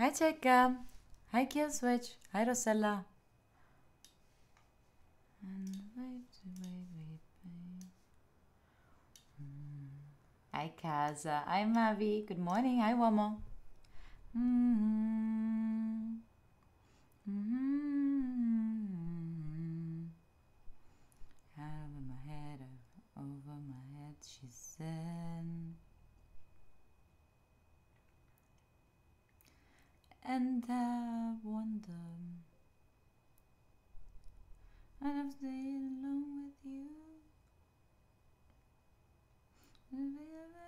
Hi, Cheka. Hi, Kill Switch. Hi, Rosella. Hi, Kaza. Hi, Mavi. Good morning. Hi, Wamo. Mm-hmm. Mm-hmm. Over my head, over my head, she said. And I wonder, and I'm staying alone with you. Forever.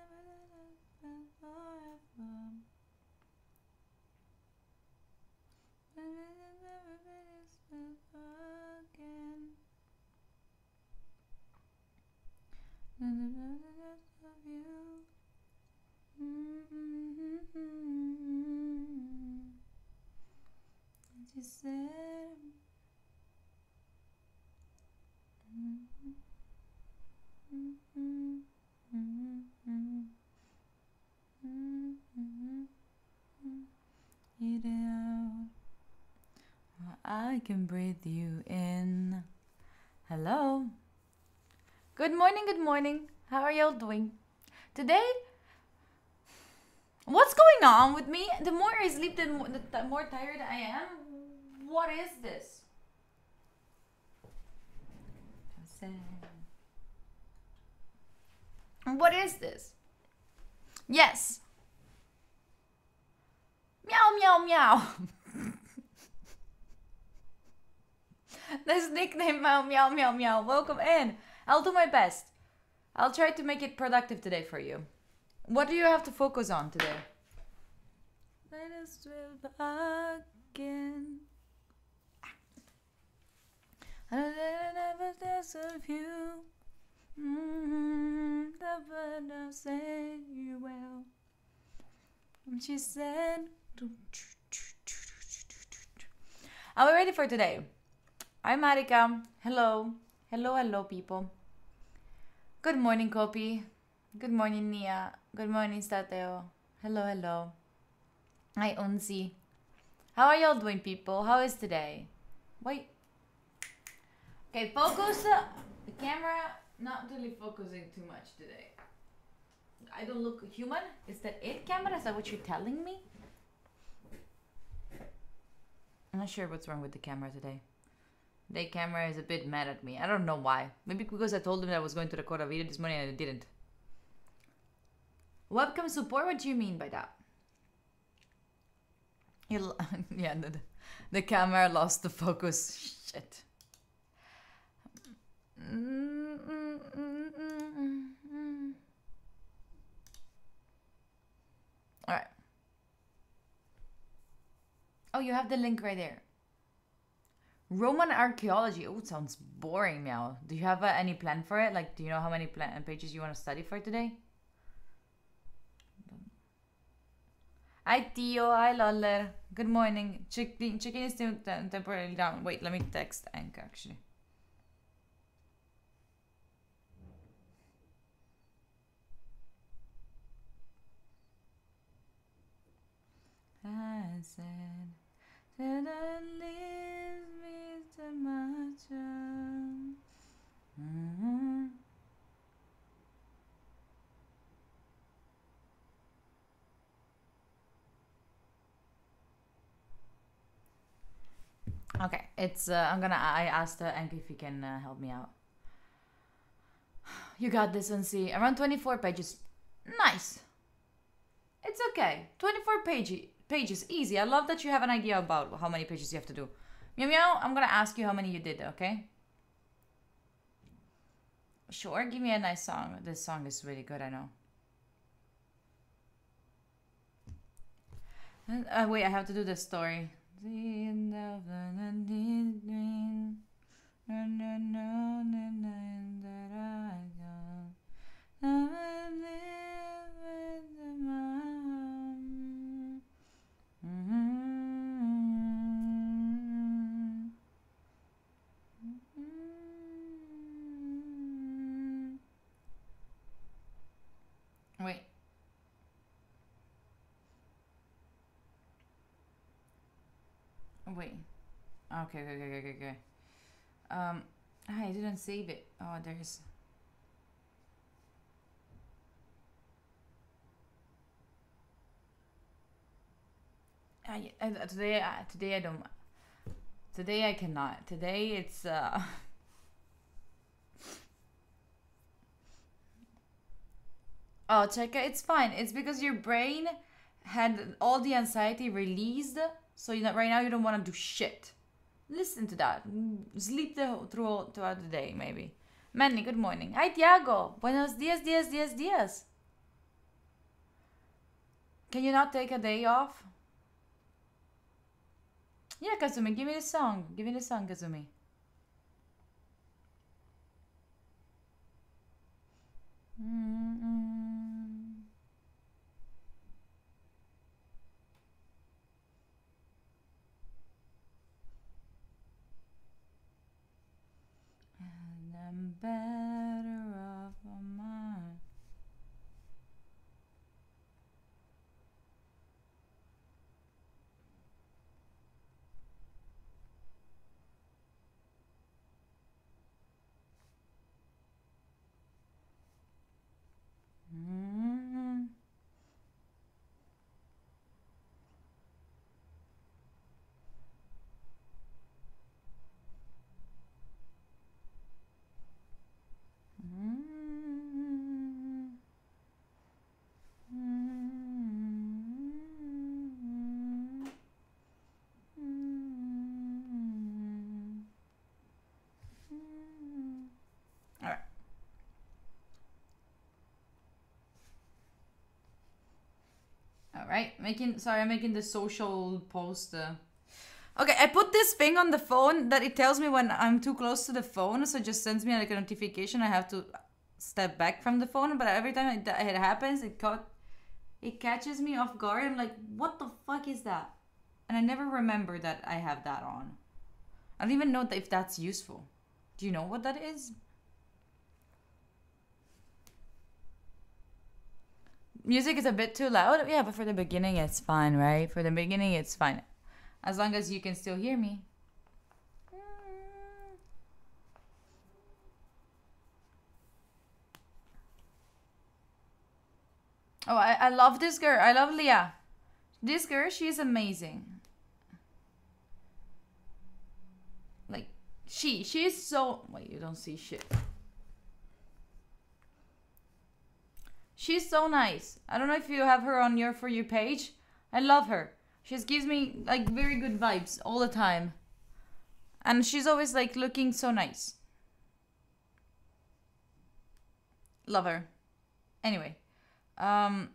again. of you. And she said, Eat it out. I can breathe you in. Hello. Good morning, good morning. How are y'all doing? Today, what's going on with me? The more I sleep, the more, the more tired I am. What is this? What is this? Yes. Meow, meow, meow. this nickname, meow, meow, meow, meow. Welcome in. I'll do my best. I'll try to make it productive today for you. What do you have to focus on today? Let us drill again. I never less of you. Mm-hmm. The say you well. And she said, Are we ready for today? I'm Marika. Hello. Hello, hello, people. Good morning, Kopi. Good morning, Nia. Good morning, Stateo. Hello, hello. Hi, Unsi. How are y'all doing, people? How is today? Wait. Okay, focus. uh, The camera not really focusing too much today. I don't look human. Is that it, camera? Is that what you're telling me? I'm not sure what's wrong with the camera today. The camera is a bit mad at me. I don't know why. Maybe because I told him that I was going to record a video this morning and I didn't. Webcam support? What do you mean by that? You l- yeah, the, the camera lost the focus. Shit. All right. Oh, you have the link right there. Roman archaeology. Oh, it sounds boring, meow. Do you have uh, any plan for it? Like, do you know how many plan- pages you want to study for today? Hi, Tio. Hi, Loller. Good morning. Chicken, chicken is still te- temporarily down. Wait, let me text Ank actually. I said, leave me much. Mm-hmm. Okay, it's. Uh, I'm gonna. I asked uh, Anki if he can uh, help me out. You got this, and see around 24 pages. Nice. It's okay. 24 page, pages, easy. I love that you have an idea about how many pages you have to do. Meow meow. I'm gonna ask you how many you did. Okay. Sure. Give me a nice song. This song is really good. I know. Uh, wait, I have to do the story. The end of the dream. And I know the night that I go. Now I live with the mom. Mhm. Mhm. Wait. Wait. Okay, okay, okay, okay, okay. Um, I didn't save it. Oh, there's. I, today, I, today I don't. Today I cannot. Today it's uh. Oh, check it. It's fine. It's because your brain had all the anxiety released, so you know, right now you don't want to do shit. Listen to that. Sleep the through throughout the day, maybe. Manny, good morning. Hi, Tiago. Buenos dias, dias, dias, dias. Can you not take a day off? Yeah, Kazumi, give me the song. Give me the song, Kazumi. Mm -mm. Better right, making sorry, I'm making the social post. Uh... Okay, I put this thing on the phone that it tells me when I'm too close to the phone, so it just sends me like a notification. I have to step back from the phone, but every time it, it happens, it caught, it catches me off guard. I'm like, what the fuck is that? And I never remember that I have that on. I don't even know if that's useful. Do you know what that is? Music is a bit too loud. Yeah, but for the beginning, it's fine, right? For the beginning, it's fine. As long as you can still hear me. Oh, I, I love this girl. I love Leah. This girl, she's amazing. Like, she, she's so. Wait, you don't see shit. She's so nice. I don't know if you have her on your For You page. I love her. She just gives me like very good vibes all the time. And she's always like looking so nice. Love her. Anyway. Um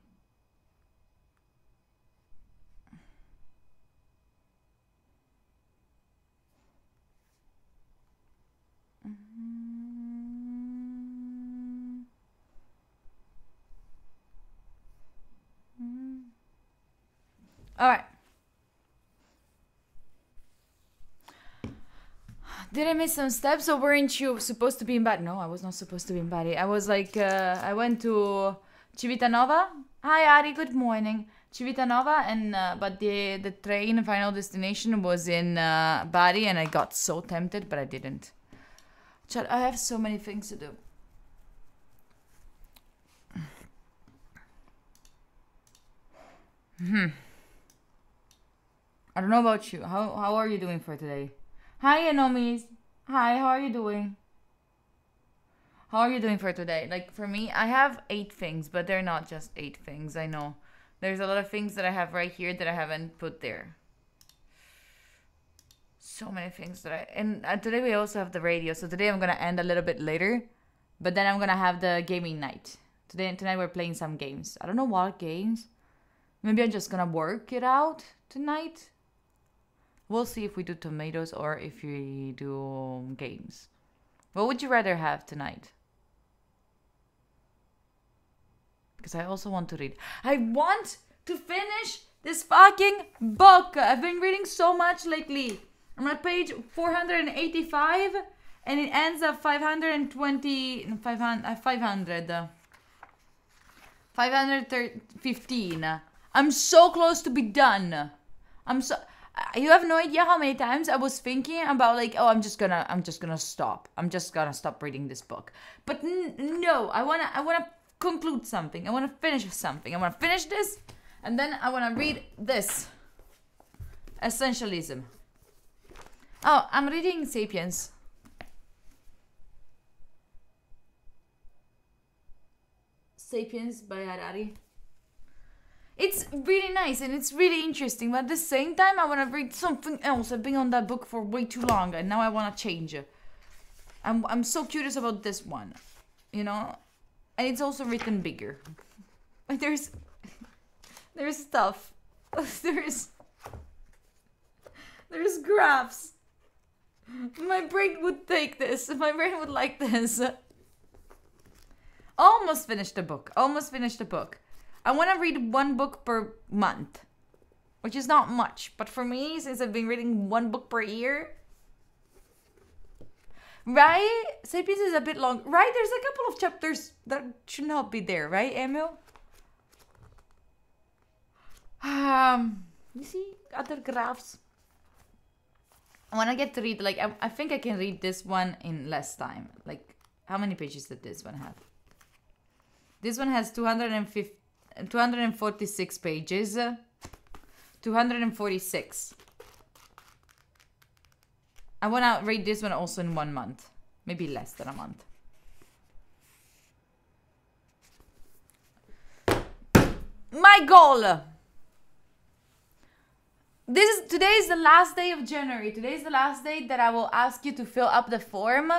All right. Did I miss some steps or weren't you supposed to be in Bari? No, I was not supposed to be in Bari. I was like, uh, I went to Civitanova. Hi, Ari. Good morning. Civitanova, and uh, but the the train final destination was in uh, Bari, and I got so tempted, but I didn't. Chad, I have so many things to do. Hmm. I don't know about you. How how are you doing for today? Hi, Anomis. Hi, how are you doing? How are you doing for today? Like for me, I have eight things, but they're not just eight things. I know. There's a lot of things that I have right here that I haven't put there. So many things that I and uh, today we also have the radio. So today I'm gonna end a little bit later, but then I'm gonna have the gaming night. Today tonight we're playing some games. I don't know what games. Maybe I'm just gonna work it out tonight We'll see if we do tomatoes or if we do games. What would you rather have tonight? Because I also want to read. I want to finish this fucking book. I've been reading so much lately. I'm at page 485 and it ends at 520 500 uh, 500 515 i'm so close to be done i'm so you have no idea how many times I was thinking about like, oh, I'm just gonna, I'm just gonna stop. I'm just gonna stop reading this book. But no, I wanna, I wanna conclude something. I wanna finish something. I wanna finish this, and then I wanna read this. Essentialism. Oh, I'm reading *Sapiens*. *Sapiens* by Harari. It's really nice and it's really interesting, but at the same time, I want to read something else. I've been on that book for way too long, and now I want to change it. I'm I'm so curious about this one, you know, and it's also written bigger. There's there's stuff. There's there's graphs. My brain would take this. My brain would like this. Almost finished the book. Almost finished the book. I want to read one book per month, which is not much. But for me, since I've been reading one book per year, right? Sapiens is a bit long, right? There's a couple of chapters that should not be there, right, Emil? Um, you see other graphs. When I get to read, like, I, I think I can read this one in less time. Like, how many pages did this one have? This one has 250 246 pages. 246. I want to read this one also in one month. Maybe less than a month. My goal! This is today is the last day of January. Today is the last day that I will ask you to fill up the form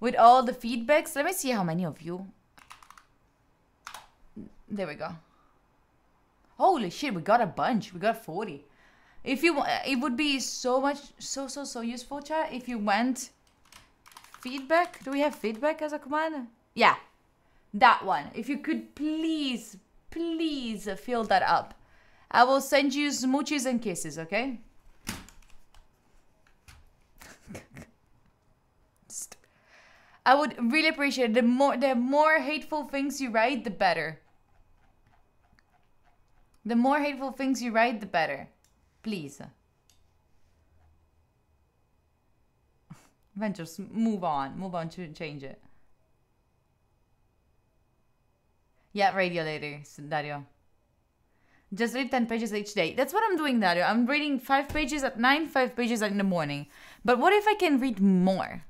with all the feedbacks. Let me see how many of you there we go. Holy shit, we got a bunch. We got 40. If you it would be so much so so so useful chat if you went feedback. Do we have feedback as a command? Yeah. That one. If you could please please fill that up. I will send you smooches and kisses, okay? I would really appreciate it. the more the more hateful things you write, the better. The more hateful things you write, the better. Please. Ventures, move on. Move on to change it. Yeah, radio later, Dario. Just read 10 pages each day. That's what I'm doing, Dario. I'm reading 5 pages at 9, 5 pages in the morning. But what if I can read more?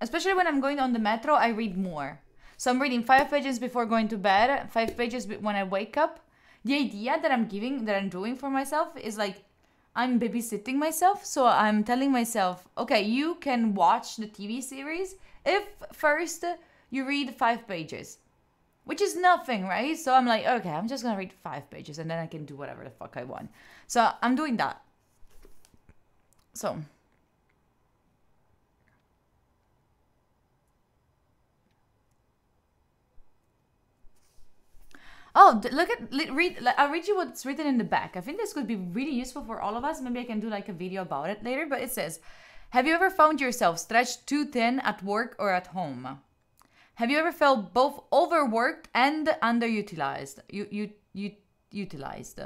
Especially when I'm going on the metro, I read more. So I'm reading five pages before going to bed, five pages when I wake up. The idea that I'm giving, that I'm doing for myself is like I'm babysitting myself. So I'm telling myself, okay, you can watch the TV series if first you read five pages, which is nothing, right? So I'm like, okay, I'm just gonna read five pages and then I can do whatever the fuck I want. So I'm doing that. So Oh, look at read. I'll read you what's written in the back. I think this could be really useful for all of us. Maybe I can do like a video about it later. But it says, "Have you ever found yourself stretched too thin at work or at home? Have you ever felt both overworked and underutilized? You you you utilized."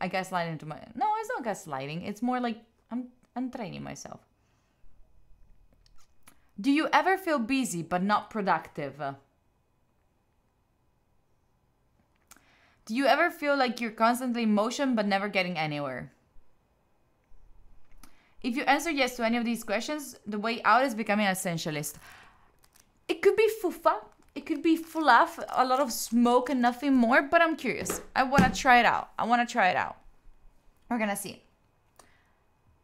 I gaslight into my. No, it's not gaslighting. It's more like I'm I'm training myself. Do you ever feel busy but not productive? Do you ever feel like you're constantly in motion but never getting anywhere? If you answer yes to any of these questions, the way out is becoming an essentialist. It could be fufa, it could be fluff, a lot of smoke and nothing more, but I'm curious. I want to try it out. I want to try it out. We're gonna see.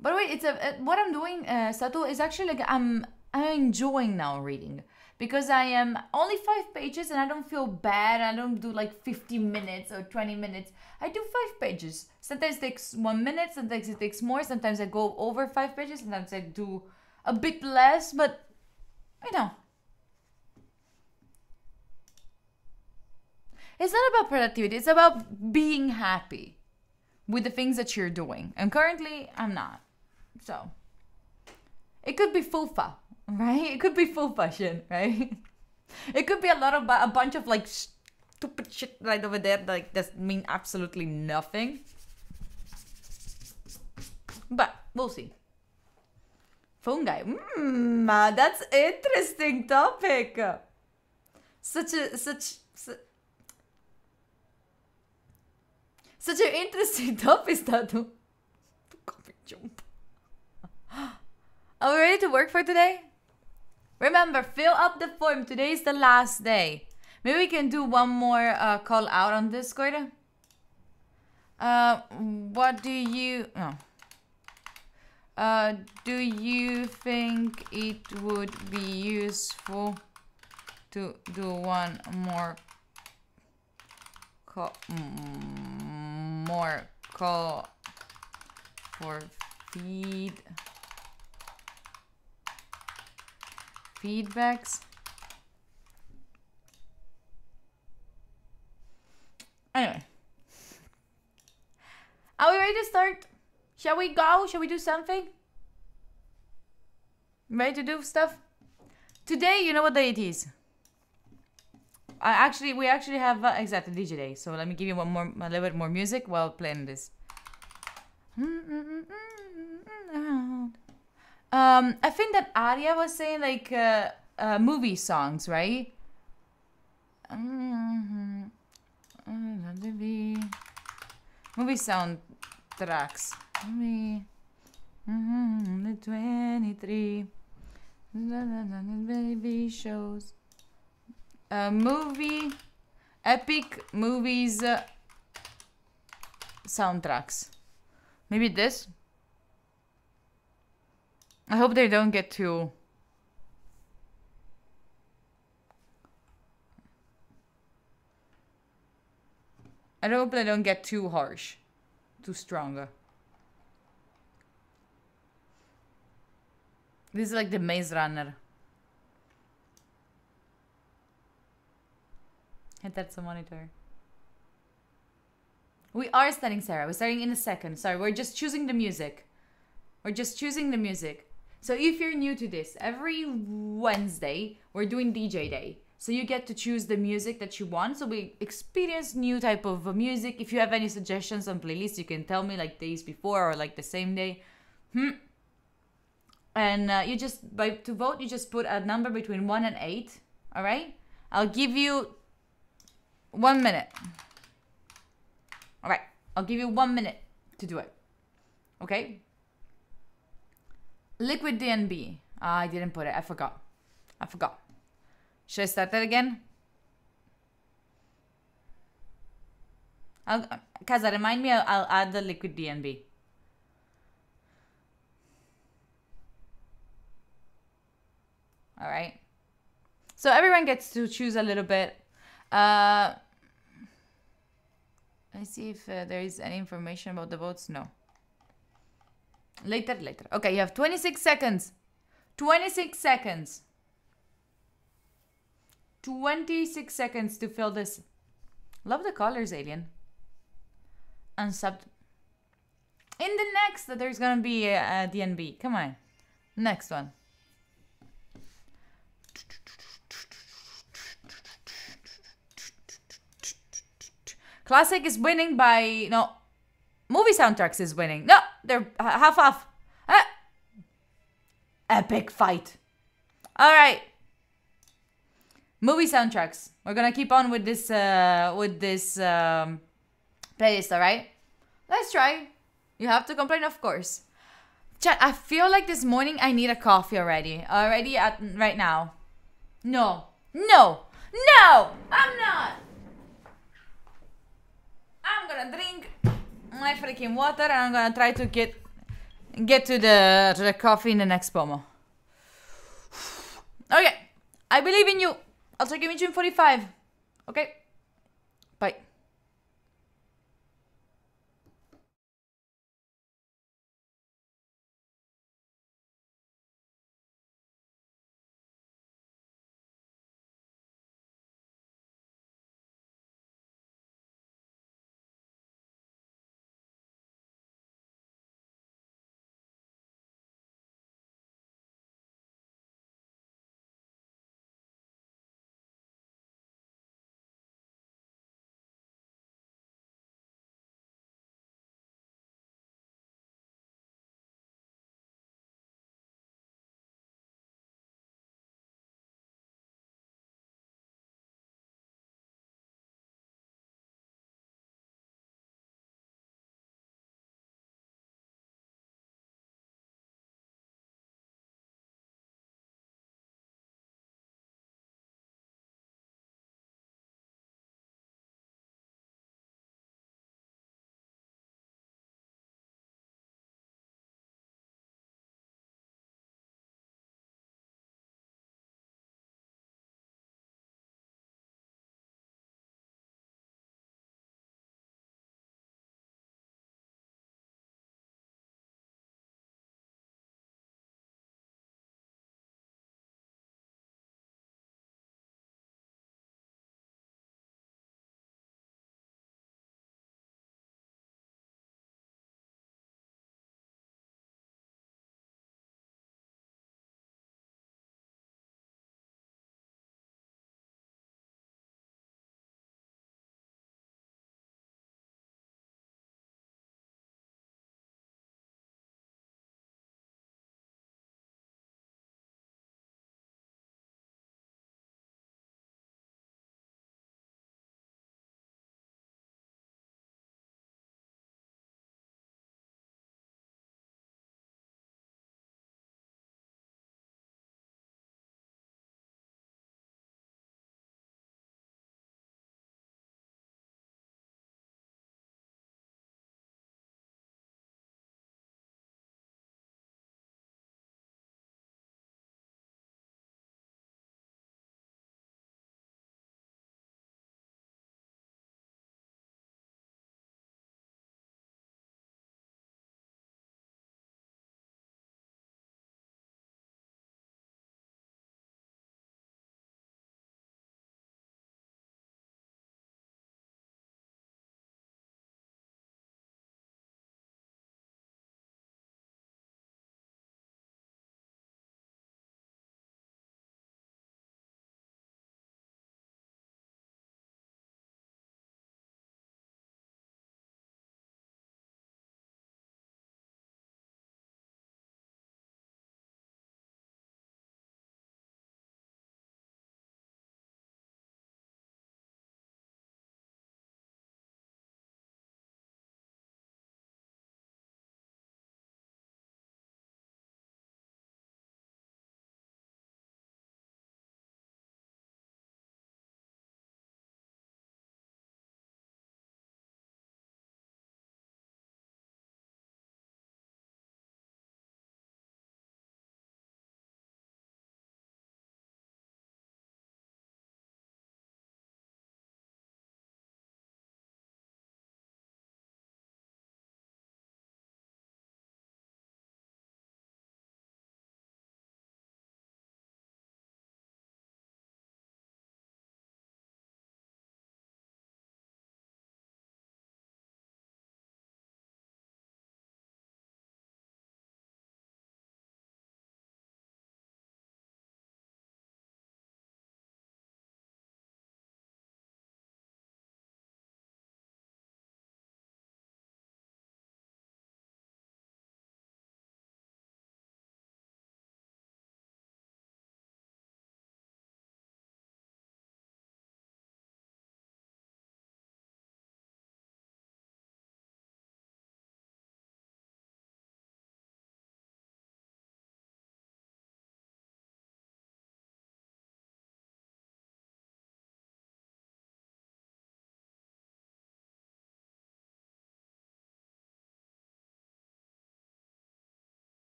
The way, it's a, uh, what I'm doing, uh, Sato, is actually like I'm I'm enjoying now reading because I am only five pages and I don't feel bad. I don't do like 50 minutes or 20 minutes. I do five pages. Sometimes it takes one minute, sometimes it takes more. Sometimes I go over five pages, sometimes I do a bit less, but you know. It's not about productivity, it's about being happy with the things that you're doing. And currently, I'm not. So, it could be fufa right? It could be full fashion, right? It could be a lot of a bunch of like stupid shit right over there like does mean absolutely nothing. But we'll see. Phone guy. Mmm, that's interesting topic. Such a such, such such an interesting topic stato. Are we ready to work for today? Remember, fill up the form. Today is the last day. Maybe we can do one more uh, call out on Discord. Uh, what do you... Uh, do you think it would be useful to do one more call, mm, more call for feed feedbacks? Anyway. Are we ready to start? Shall we go? Shall we do something? Ready to do stuff? Today, you know what day it is? I actually, we actually have uh, exactly DJ day. So let me give you one more, a little bit more music while playing this. Mm, mm, mm, Um, I think that Arya was saying like uh, uh, movie songs, right? Mm-hmm. Movie soundtracks. Movie. Mm-hmm. The 23. Baby shows. Uh, movie. Epic movies. Uh, soundtracks. Maybe this? I hope they don't get too... I hope they don't get too harsh. Too strong. This is like the Maze Runner. Hit that's a monitor. We are starting, Sarah. We're starting in a second. Sorry, we're just choosing the music. We're just choosing the music. So if you're new to this, every Wednesday we're doing DJ day. So you get to choose the music that you want. So we experience new type of music. If you have any suggestions on playlists, you can tell me like days before or like the same day. Hmm. And uh, you just by to vote, you just put a number between one and eight. All right. I'll give you one minute. All right. I'll give you one minute to do it. Okay. Liquid DNB. Ah, I didn't put it. I forgot. I forgot. Should I start that again? I'll, Kaza, remind me, I'll, I'll add the liquid DNB. All right. So everyone gets to choose a little bit. Uh, let's see if uh, there is any information about the votes. No. Later, later. Okay, you have 26 seconds. 26 seconds. 26 seconds to fill this. Love the colors, Alien. Unsubbed. In the next, there's gonna be uh, uh, a, a DNB. Come on. Next one. Classic is winning by... No. Movie soundtracks is winning. No, they're half off. Ah. Epic fight. All right. Movie soundtracks. We're gonna keep on with this uh, with this um, playlist. All right. Let's try. You have to complain, of course. Chat. I feel like this morning I need a coffee already. Already at right now. No. No. No. I'm not. I'm gonna drink Mm, my freaking water and I'm gonna try to get get to the to the coffee in the next pomo. Okay, I believe in you. I'll take you in 45. Okay,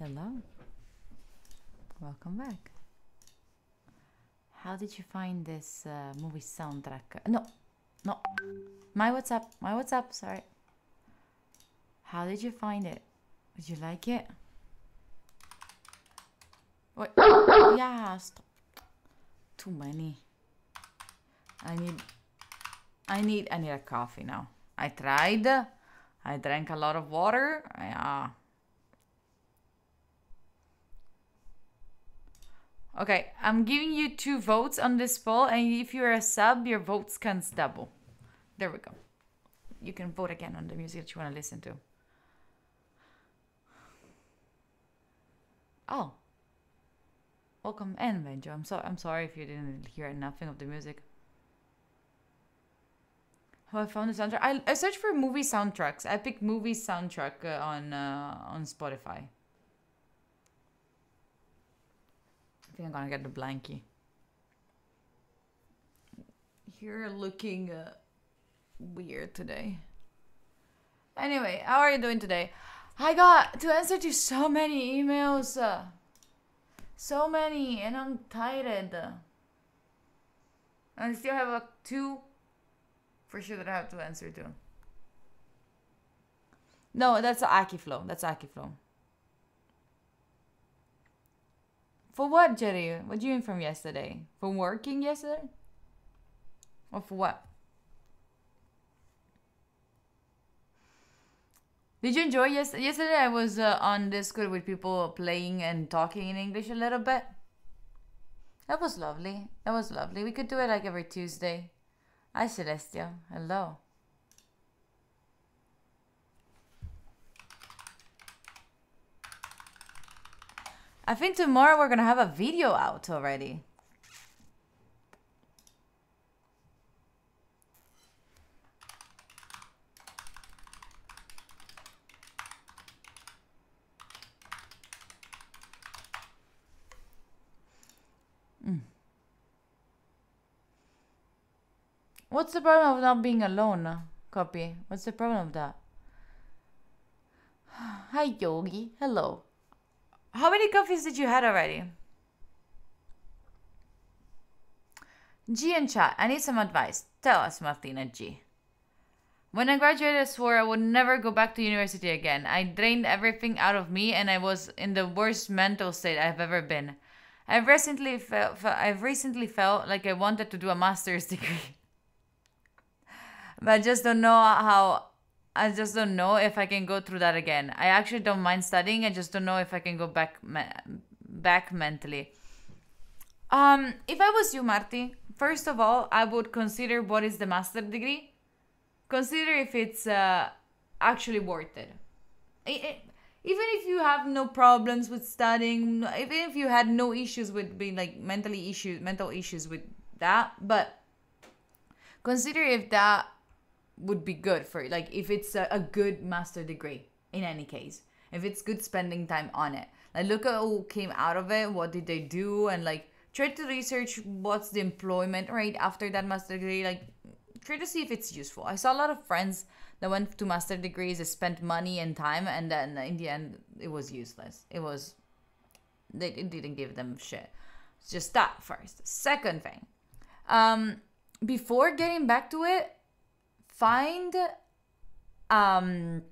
Hello. Welcome back. How did you find this uh, movie soundtrack? No, no. My WhatsApp. My WhatsApp. Sorry. How did you find it? Did you like it? What? yeah, stop. Too many. I need. I need. I need a coffee now. I tried. I drank a lot of water. Yeah. Okay, I'm giving you two votes on this poll, and if you're a sub, your votes can double. There we go. You can vote again on the music that you want to listen to. Oh. Welcome and Benjo. I'm so I'm sorry if you didn't hear nothing of the music. Oh, I found the soundtrack. I, I searched for movie soundtracks. I picked movie soundtrack uh, on uh, on Spotify. I think I'm gonna get the blankie. You're looking uh, weird today. Anyway, how are you doing today? I got to answer to so many emails. Uh, so many, and I'm tired. I still have like two for sure that I have to answer to. No, that's Akiflow. That's Aki For what, Jerry? What do you mean from yesterday? From working yesterday? Or for what? Did you enjoy yes yesterday? I was uh, on Discord with people playing and talking in English a little bit. That was lovely. That was lovely. We could do it like every Tuesday. Hi Celestia. Hello. I think tomorrow we're gonna have a video out already. Mm. What's the problem of not being alone, Copy? What's the problem of that? Hi, Yogi. Hello. How many coffees did you had already? G and chat, I need some advice. Tell us, Martina G. When I graduated, I swore I would never go back to university again. I drained everything out of me and I was in the worst mental state I've ever been. I've recently felt I've recently felt like I wanted to do a master's degree. but I just don't know how I just don't know if I can go through that again. I actually don't mind studying. I just don't know if I can go back me- back mentally. Um, if I was you, Marty, first of all, I would consider what is the master degree. Consider if it's uh, actually worth it. it, it even if you have no problems with studying, even if you had no issues with being like mentally issues, mental issues with that, but consider if that would be good for you. Like if it's a, a good master degree in any case, if it's good spending time on it. Like look at who came out of it, what did they do, and like try to research what's the employment rate after that master degree. Like try to see if it's useful. I saw a lot of friends that went to master degrees, they spent money and time, and then in the end it was useless. It was they it didn't give them shit. It's just that first. Second thing, um, before getting back to it, find um,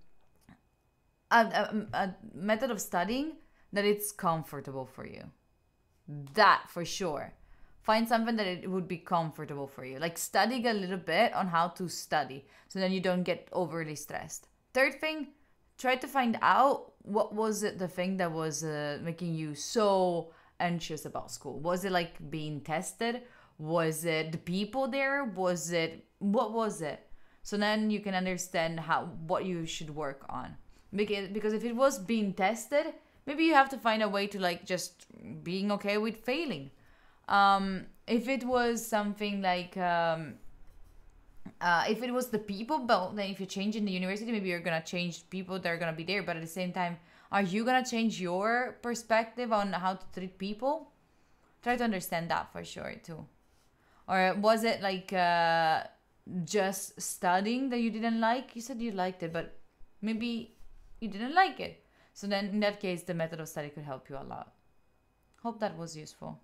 a, a, a method of studying that it's comfortable for you. That for sure. Find something that it would be comfortable for you. Like studying a little bit on how to study so then you don't get overly stressed. Third thing, try to find out what was it the thing that was uh, making you so anxious about school. Was it like being tested? Was it the people there? Was it what was it? So then you can understand how what you should work on. Because because if it was being tested, maybe you have to find a way to like just being okay with failing. Um, if it was something like um, uh, if it was the people, but then if you change in the university, maybe you're gonna change people that are gonna be there. But at the same time, are you gonna change your perspective on how to treat people? Try to understand that for sure too. Or was it like uh, just studying that you didn't like? You said you liked it, but maybe you didn't like it. So then in that case, the method of study could help you a lot. Hope that was useful.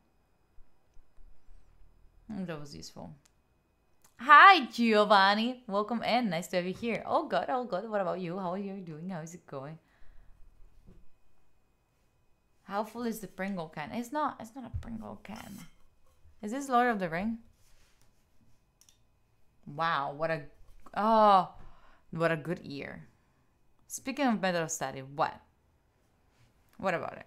That was useful. Hi, Giovanni. Welcome in. Nice to have you here. Oh, good. Oh, good. What about you? How are you doing? How is it going? How full is the Pringle can? It's not. It's not a Pringle can. Is this Lord of the Ring? Wow. What a. Oh, what a good year. Speaking of method of study, what? What about it?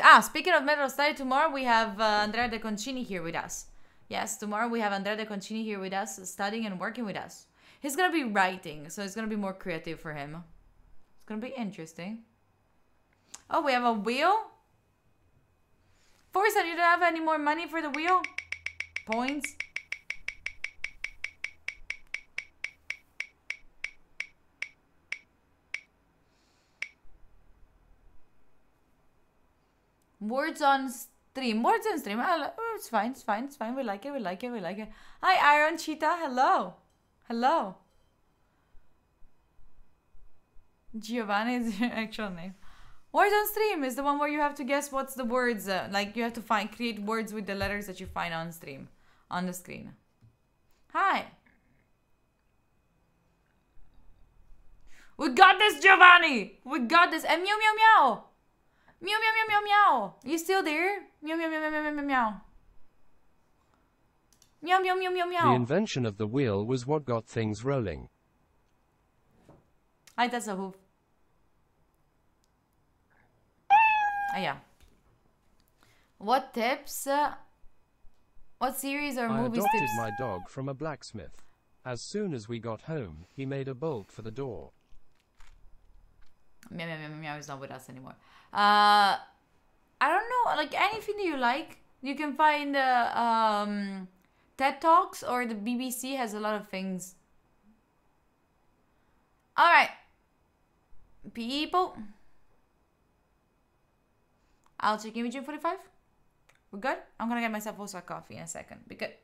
Ah, speaking of method of study, tomorrow we have uh, Andrea De Concini here with us. Yes, tomorrow we have Andrea De Concini here with us, studying and working with us. He's gonna be writing, so it's gonna be more creative for him. It's gonna be interesting. Oh, we have a wheel? Forza, you don't have any more money for the wheel? Points? Words on stream. Words on stream. Oh, it's fine. It's fine. It's fine. We like it. We like it. We like it. Hi, Iron Cheetah. Hello. Hello. Giovanni is your actual name. Words on stream is the one where you have to guess what's the words. Uh, like you have to find create words with the letters that you find on stream, on the screen. Hi. We got this, Giovanni. We got this. And meow meow meow. Meow meow meow meow meow. You still there? Meow meow meow meow meow meow meow. Meow meow meow meow The meow. invention of the wheel was what got things rolling. Hi, that's a hoof. Ah, yeah. What tips? Uh, what series or I movies adopted tips? my dog from a blacksmith. As soon as we got home, he made a bolt for the door. Meow meow meow meow meow is not with us anymore. Uh, I don't know. Like anything that you like, you can find the um, TED Talks or the BBC has a lot of things. All right, people. I'll check in with you in 45. We're good? I'm gonna get myself also a coffee in a second. Be good.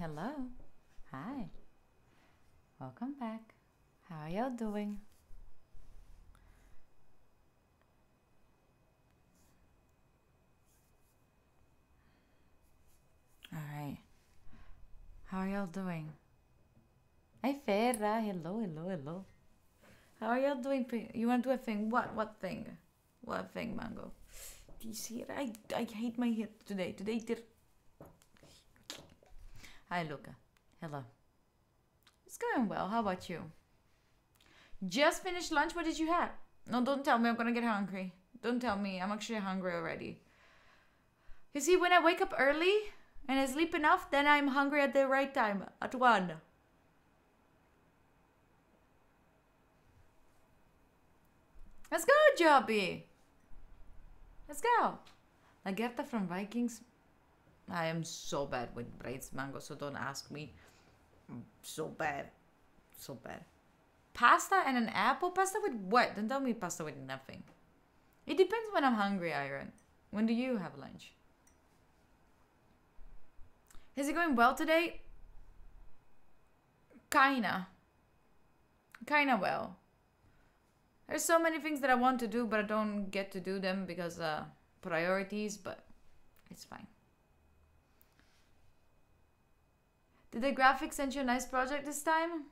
Hello. Hi. Welcome back. How are y'all doing? All right. How are y'all doing? Hi, Ferra. Hello, hello, hello. How are y'all doing? You want to do a thing? What? What thing? What thing, Mango? This here. I, I hate my hair today. Today, dear. Hi, Luca. Hello. It's going well. How about you? Just finished lunch. What did you have? No, don't tell me. I'm gonna get hungry. Don't tell me. I'm actually hungry already. You see, when I wake up early and I sleep enough, then I'm hungry at the right time. At one. Let's go, Jobby. Let's go. Lagertha from Vikings. I am so bad with braids, mango, so don't ask me. So bad. So bad. Pasta and an apple? Pasta with what? Don't tell me pasta with nothing. It depends when I'm hungry, Iron. When do you have lunch? Is it going well today? Kinda. Kinda well. There's so many things that I want to do, but I don't get to do them because uh priorities, but it's fine. Did the graphics send you a nice project this time?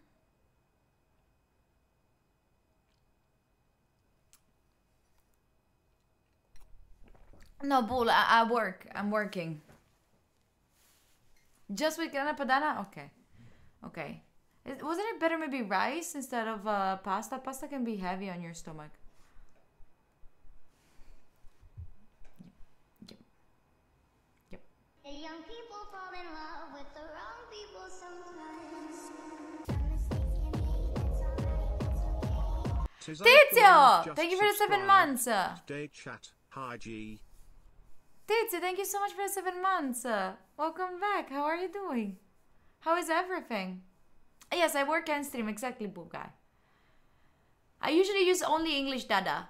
No, bull. I, I work. I'm working. Just with grana padano? Okay. Okay. Is- Wasn't it better maybe rice instead of uh, pasta? Pasta can be heavy on your stomach. Yep. Yep. The young people fall in love with the wrong people sometimes. Some mistakes get made, that's alright, that's okay. Tis I who's Tizio! Thank you for the seven months. Day chat. Hi G. Tizio, thank you so much for the seven months. Welcome back. How are you doing? How is everything? Yes, I work and stream. Exactly, boob guy. I usually use only English dada.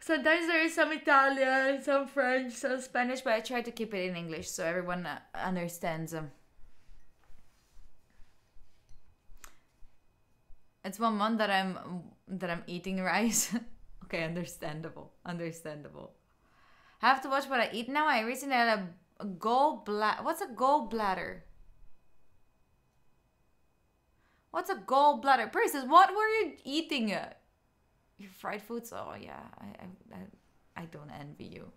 Sometimes there is some Italian, some French, some Spanish, but I try to keep it in English so everyone uh, understands. Um, it's one month that I'm that I'm eating rice. okay, understandable, understandable. I have to watch what I eat now. I recently had a, a gallbladder. What's a gallbladder? What's a gallbladder? Princess, what were you eating? Your fried foods? Oh yeah, I, I, I, I don't envy you.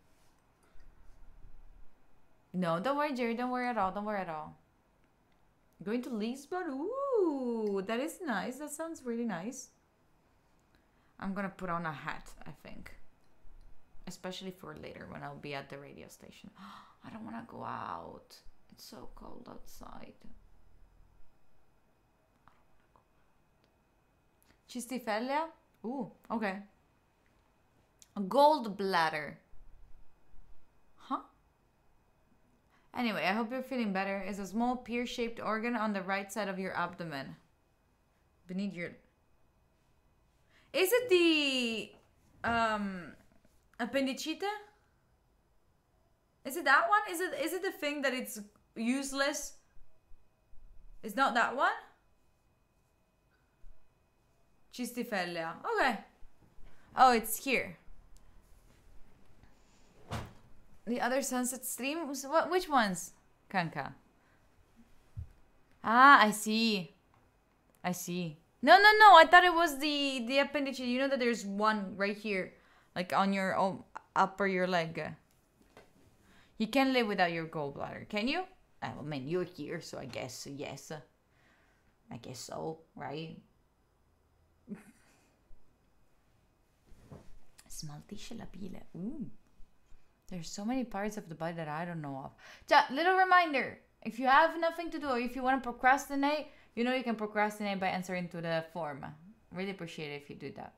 No, don't worry, Jerry. Don't worry at all. Don't worry at all. Going to Lisbon? Ooh, that is nice. That sounds really nice. I'm gonna put on a hat, I think. Especially for later when I'll be at the radio station. I don't wanna go out. It's so cold outside. Cistifellea? Ooh, okay. A gold bladder. Anyway, I hope you're feeling better. It's a small pear-shaped organ on the right side of your abdomen. Beneath your Is it the um appendicite? Is it that one? Is it is it the thing that it's useless? It's not that one? Cistifellea. Okay. Oh, it's here. The other sunset streams? What? Which ones? Kanka. Ah, I see. I see. No, no, no. I thought it was the the appendage. You know that there's one right here, like on your oh, upper your leg. You can't live without your gallbladder, can you? I mean, you're here, so I guess yes. I guess so, right? Smaltisce labile. Ooh. There's so many parts of the body that I don't know of. Ja, little reminder. If you have nothing to do or if you want to procrastinate, you know you can procrastinate by answering to the form. Really appreciate it if you do that.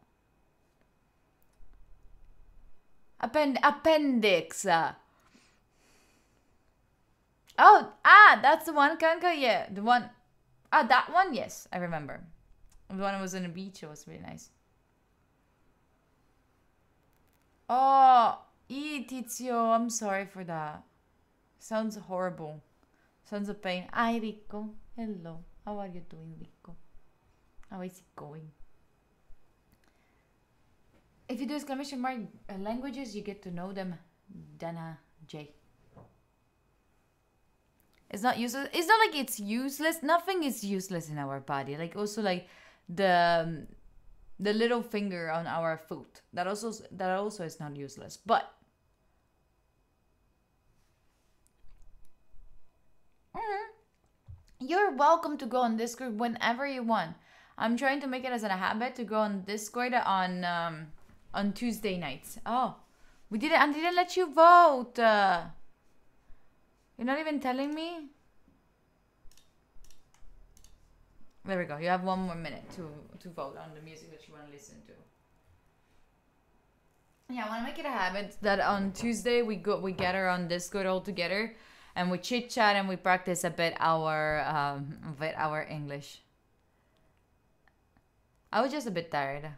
Append- appendix. Oh, ah, that's the one, Kanka? Yeah, the one. Ah, that one? Yes, I remember. The one that was on the beach, it was really nice. Oh, ee, Tizio, I'm sorry for that. Sounds horrible. Sounds of Pain. Hi, Rico. Hello. How are you doing, Rico? How is it going? If you do exclamation mark uh, languages, you get to know them. Dana J. It's not useless. It's not like it's useless. Nothing is useless in our body. Like also like the um, the little finger on our foot. That also that also is not useless. But Mhm. you're welcome to go on Discord whenever you want. I'm trying to make it as a habit to go on Discord on um, on Tuesday nights. Oh, we didn't. I didn't let you vote. Uh, you're not even telling me. There we go. You have one more minute to to vote on the music that you want to listen to. Yeah, I want to make it a habit that on Tuesday we go we gather on Discord all together, and we chit chat and we practice a bit our um a bit our English. I was just a bit tired.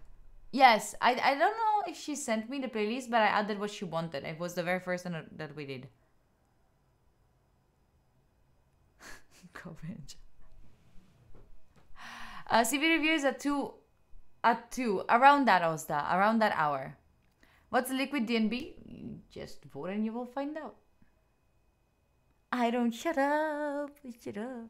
Yes, I I don't know if she sent me the playlist, but I added what she wanted. It was the very first one that- we did. Coverage. Uh, CV reviews at two, at two around that Osta, around that hour. What's liquid DNB? Just vote and you will find out. I don't shut up. Shut up.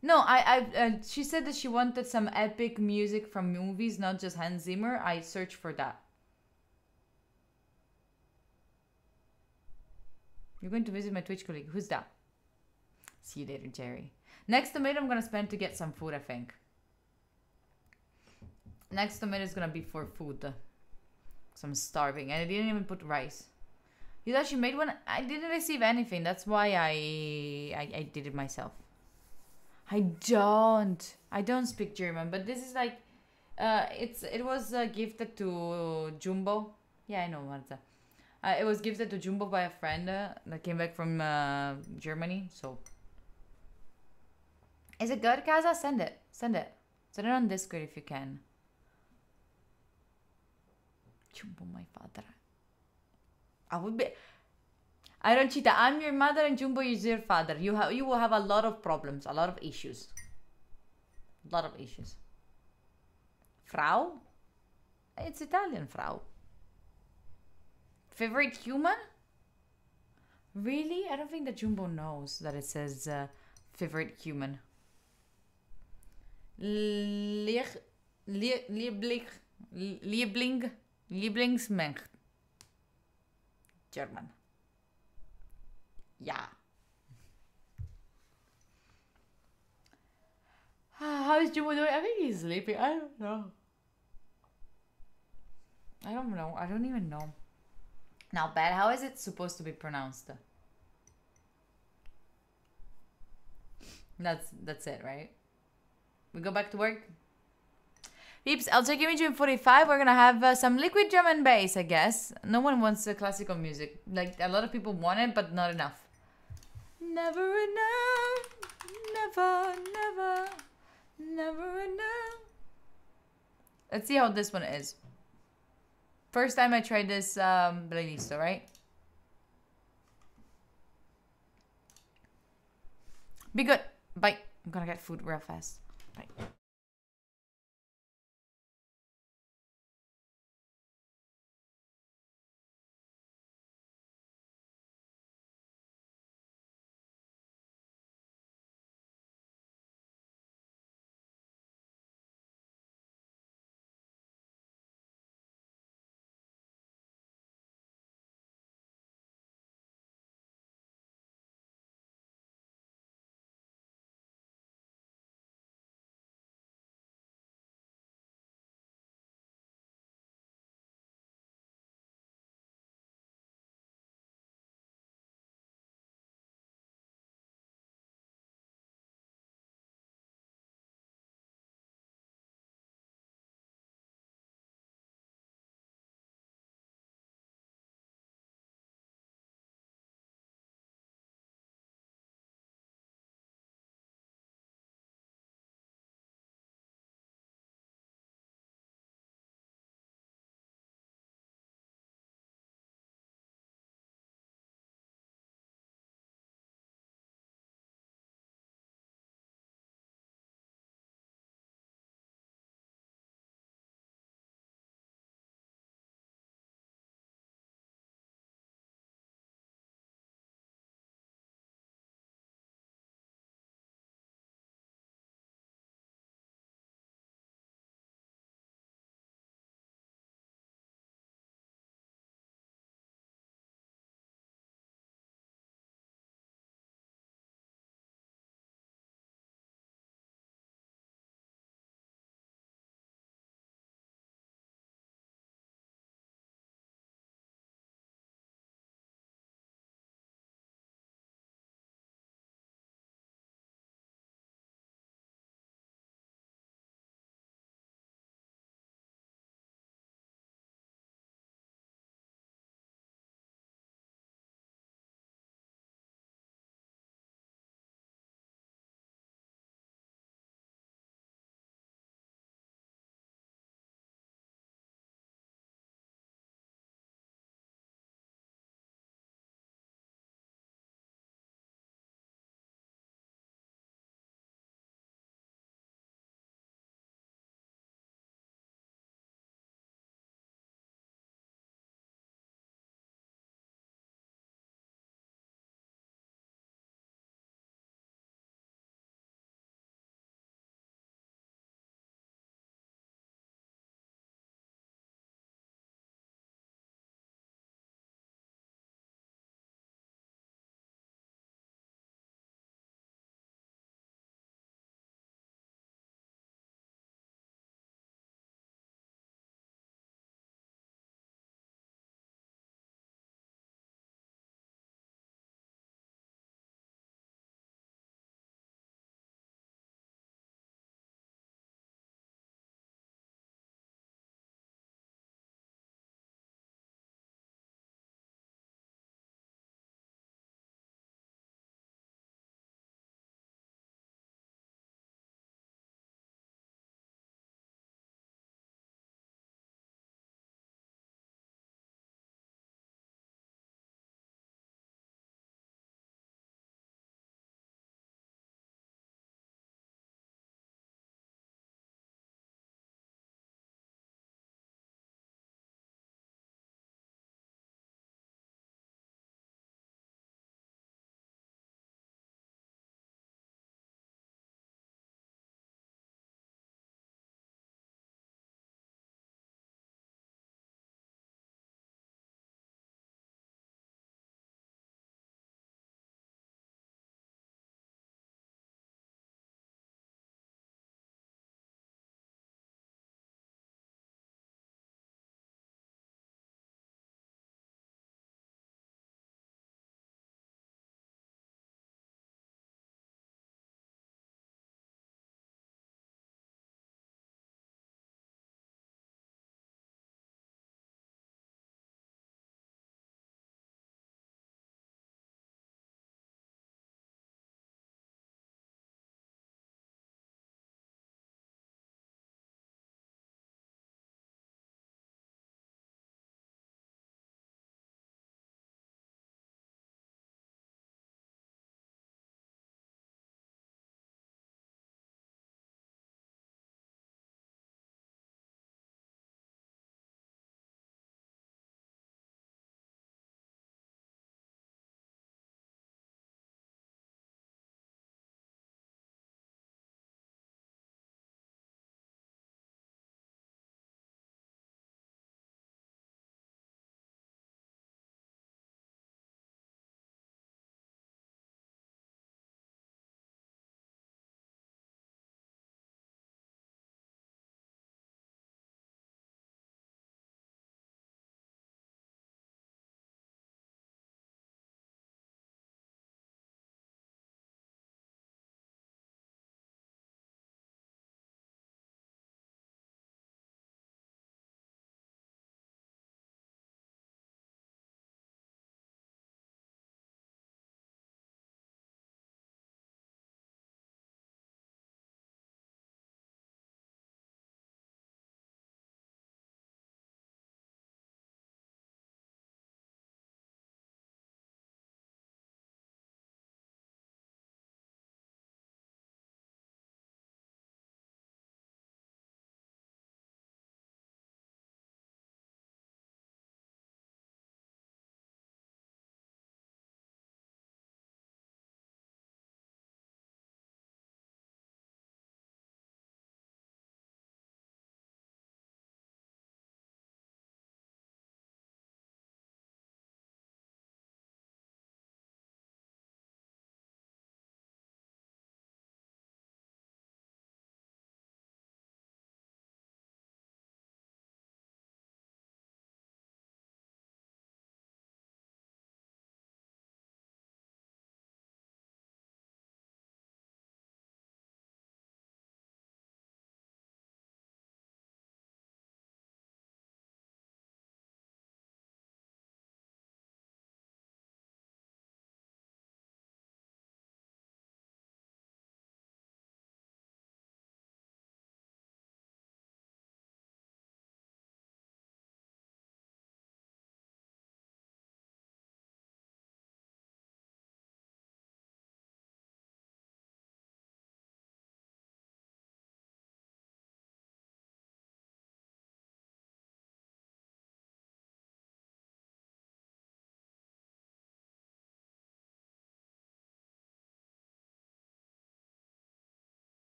No, I, I, uh, she said that she wanted some epic music from movies, not just Hans Zimmer. I searched for that. You're going to visit my Twitch colleague. Who's that? See you later, Jerry. Next tomato I'm gonna spend to get some food, I think. Next tomato is gonna be for food. Cause I'm starving and I didn't even put rice. You thought she made one? I didn't receive anything. That's why I, I I did it myself. I don't. I don't speak German, but this is like, uh, it's it was uh, gifted to Jumbo. Yeah, I know Marta. Uh, it was gifted to Jumbo by a friend uh, that came back from uh, Germany. So, is it good, Kaza? Send it. Send it. Send it on Discord if you can. Jumbo, my father. I would be. I don't cheat. I'm your mother and Jumbo is your father. You have you will have a lot of problems, a lot of issues. A lot of issues. Frau? It's Italian, Frau. Favorite human? Really? I don't think that Jumbo knows that it says uh, favorite human. Liebling, liebling, Lieblingsmensch. German. Yeah. How is Jumbo doing? I think he's sleeping. I don't know. I don't know. I don't even know. Now, bad. How is it supposed to be pronounced? That's that's it, right? We go back to work. Peeps, I'll check image in 45. We're gonna have uh, some liquid drum and bass, I guess. No one wants uh, classical music. Like a lot of people want it, but not enough. Never enough. Never, never, never enough. Let's see how this one is. First time I tried this um, playlist, alright? Be good. Bye. I'm gonna get food real fast. Bye.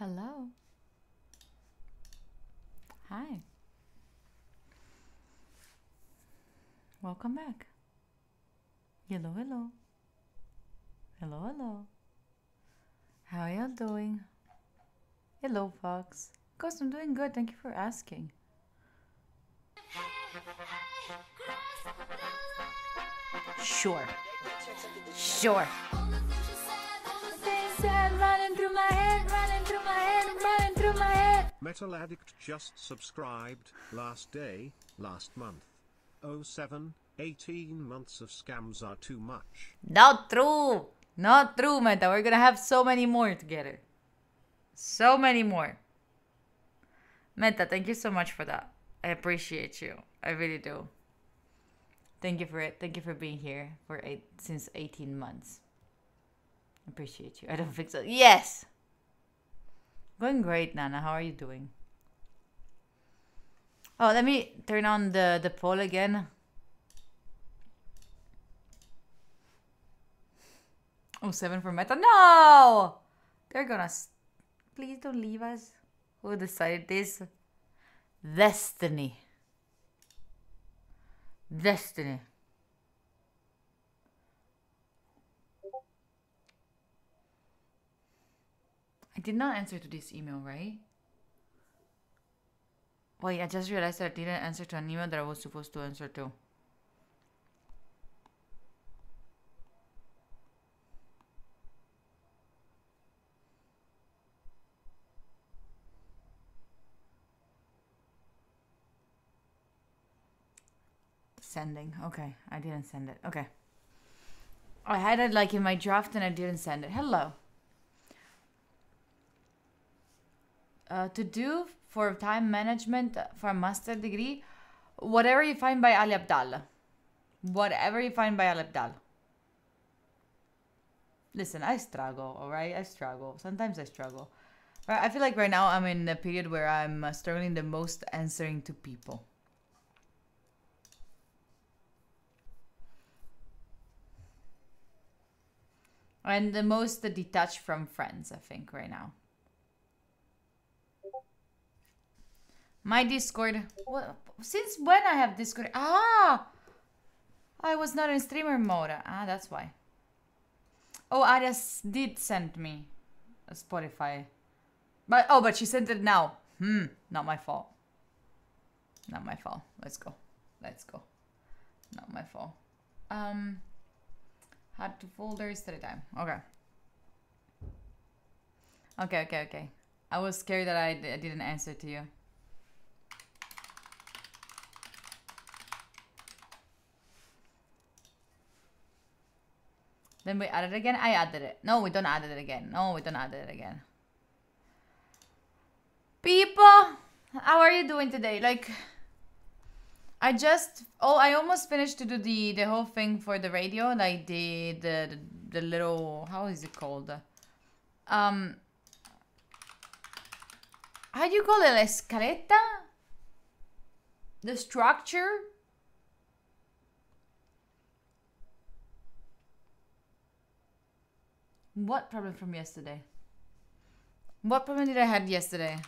Hello. Hi. Welcome back. Hello, hello. Hello, hello. How are you doing? Hello, Fox. Of course, I'm doing good. Thank you for asking. Sure. Sure. running through my head, running Metal Addict just subscribed last day, last month. 07, 18 months of scams are too much. Not true. Not true, Meta. We're gonna have so many more together. So many more. Meta, thank you so much for that. I appreciate you. I really do. Thank you for it. Thank you for being here for eight since 18 months. Appreciate you. I don't think so. Yes. Going great, Nana. How are you doing? Oh, let me turn on the the poll again. Oh, seven for Meta. No! They're gonna. Please don't leave us. Who decided this? Destiny. Destiny. I did not answer to this email, right? Wait, I just realized that I didn't answer to an email that I was supposed to answer to. Sending. Okay, I didn't send it. Okay. I had it like in my draft and I didn't send it. Hello. Uh, to do for time management for a master degree, whatever you find by Ali Abdaal. Whatever you find by Ali Abdaal. Listen, I struggle, alright? I struggle. Sometimes I struggle. I feel like right now I'm in a period where I'm uh, struggling the most answering to people. And the most detached from friends, I think, right now. My Discord. What, since when I have Discord? Ah! I was not in streamer mode. Ah, that's why. Oh, Arias did send me a Spotify. But oh, but she sent it now. Hmm, not my fault. Not my fault. Let's go. Let's go. Not my fault. Um, add to folders three time. Okay. Okay, okay, okay. I was scared that I, d- I didn't answer to you. Then we add it again. I added it. No, we don't add it again. No, we don't add it again. People, how are you doing today? Like, I just oh, I almost finished to do the the whole thing for the radio, like the the the, the little how is it called? Um, how do you call it? La escaleta? The structure? What problem from yesterday? What problem did I had yesterday?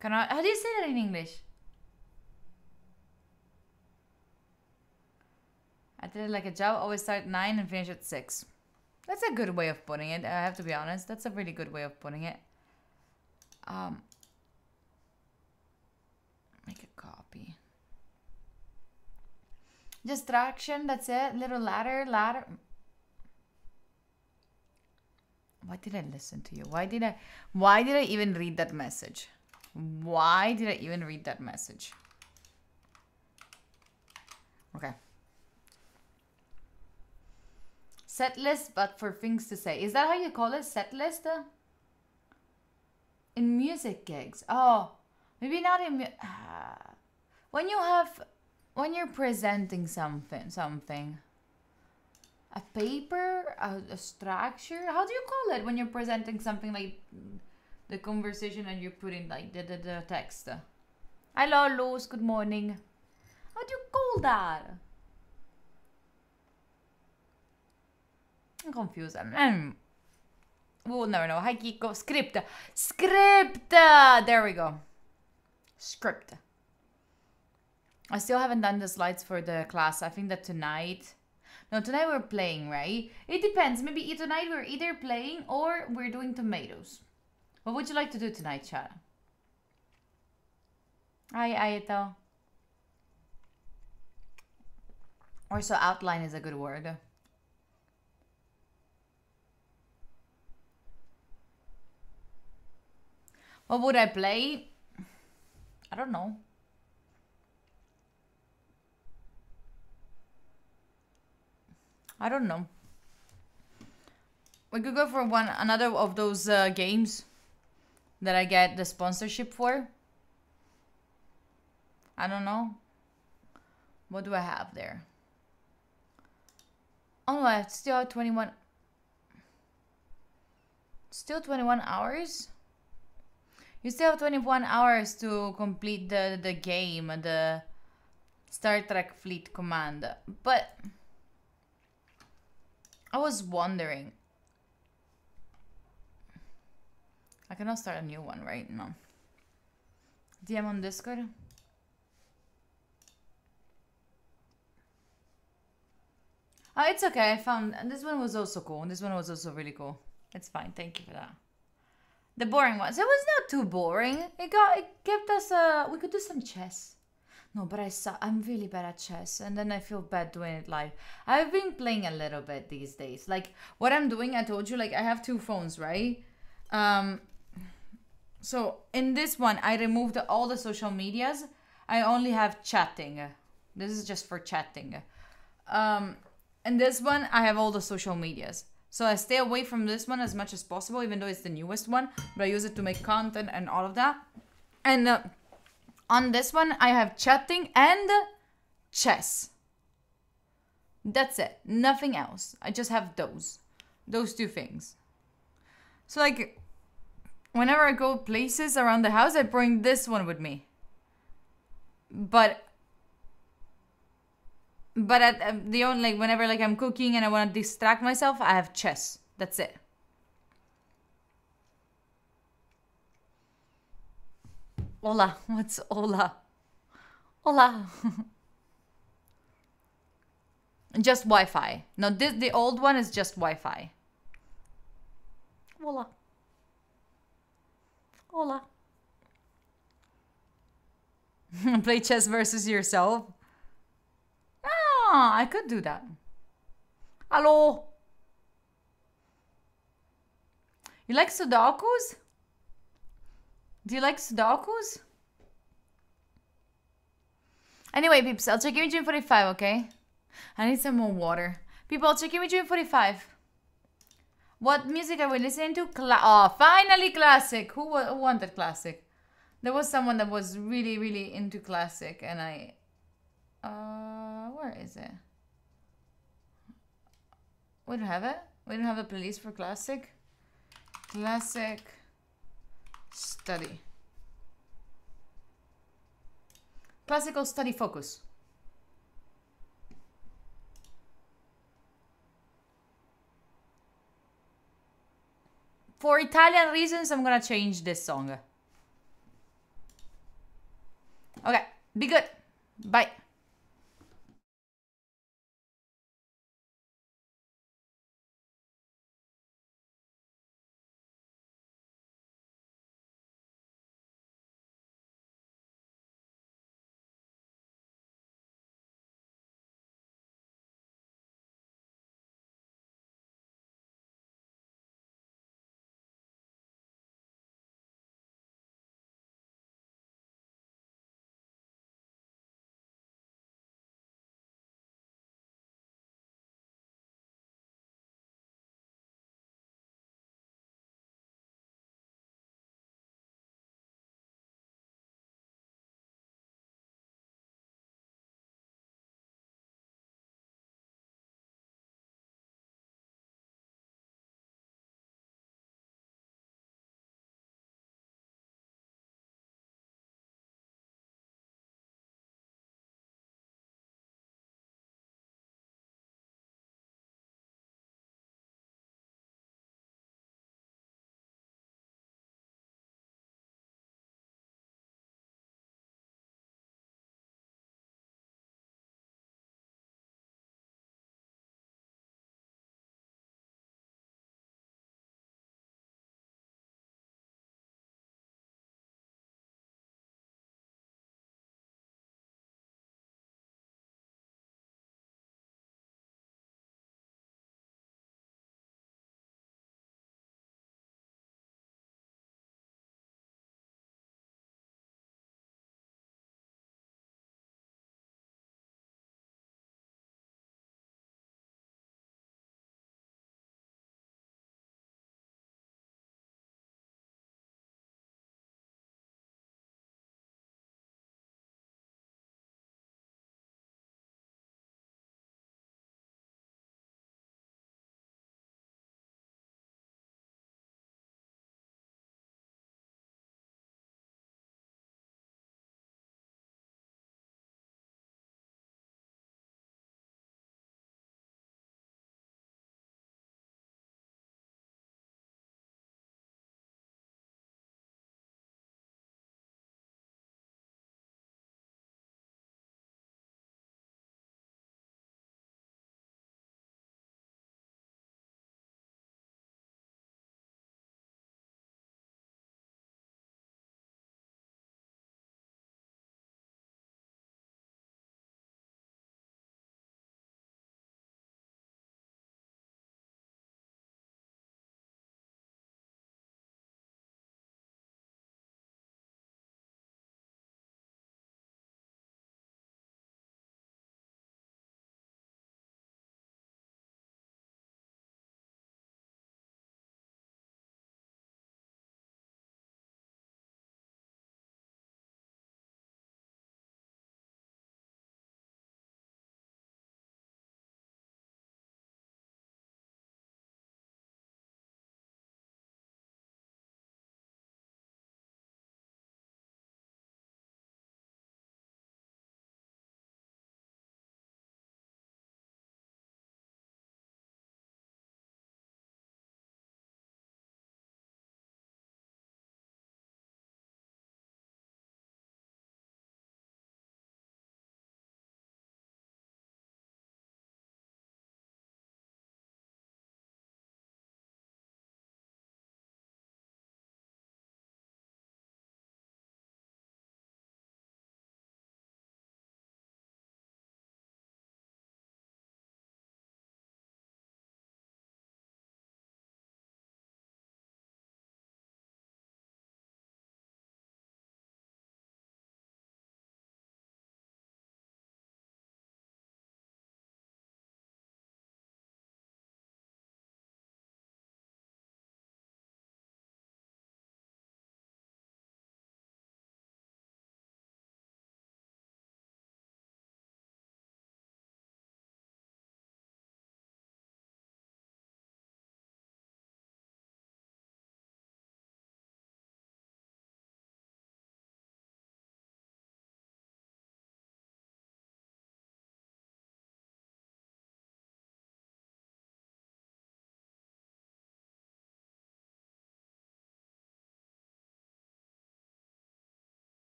Can I? How do you say that in English? I did it like a job. Always start at nine and finish at six. That's a good way of putting it. I have to be honest. That's a really good way of putting it. Um, make a copy. Distraction. That's it. Little ladder, ladder. Why did I listen to you? Why did I? Why did I even read that message? Why did I even read that message? Okay. Set list, but for things to say. Is that how you call it? Set list? In music gigs. Oh, maybe not in. when you have, when you're presenting something, something. A paper, a, a structure. How do you call it when you're presenting something like the conversation and you're putting like the, the, the text. Hello, Luz. Good morning. How do you call that? I'm confused. I'm, I'm We will never know. Hi, Kiko. Script. Script. There we go. Script. I still haven't done the slides for the class. I think that tonight. No, tonight we're playing, right? It depends. Maybe tonight we're either playing or we're doing tomatoes. What would you like to do tonight, Chad? Hi, Ayato. Also, outline is a good word. What would I play? I don't know. I don't know. We could go for one another of those uh, games that I get the sponsorship for. I don't know. What do I have there? Oh, no, I still have 21. Still 21 hours? You still have 21 hours to complete the, the game, the Star Trek Fleet Command. But I was wondering. I cannot start a new one, right? No. DM on Discord? Oh, it's okay. I found this one was also cool. This one was also really cool. It's fine. Thank you for that. The boring ones. It was not too boring. It got it kept us. Uh, we could do some chess. No, but I saw. I'm really bad at chess, and then I feel bad doing it live. I've been playing a little bit these days. Like what I'm doing, I told you. Like I have two phones, right? Um. So in this one, I removed all the social medias. I only have chatting. This is just for chatting. Um, and this one, I have all the social medias. So I stay away from this one as much as possible, even though it's the newest one. But I use it to make content and all of that. And uh, on this one, I have chatting and chess. That's it. Nothing else. I just have those. Those two things. So, like, whenever I go places around the house, I bring this one with me. But but at uh, the only like whenever like I'm cooking and I want to distract myself, I have chess. That's it. Hola, what's hola? Hola. just Wi-Fi. No, this the old one is just Wi-Fi. Hola. Hola. Play chess versus yourself. Ah, I could do that. Hello. You like Sudokus? Do you like Sudokus? Anyway, peeps, I'll check with you in 45, okay? I need some more water. People, I'll check with you in 45. What music are we listening to? Cla- oh, finally classic. Who wanted classic? There was someone that was really, really into classic, and I. Uh, where is it? We don't have it. We don't have a playlist for classic. Classic study. Classical study focus. For Italian reasons, I'm gonna change this song. Okay, be good. Bye.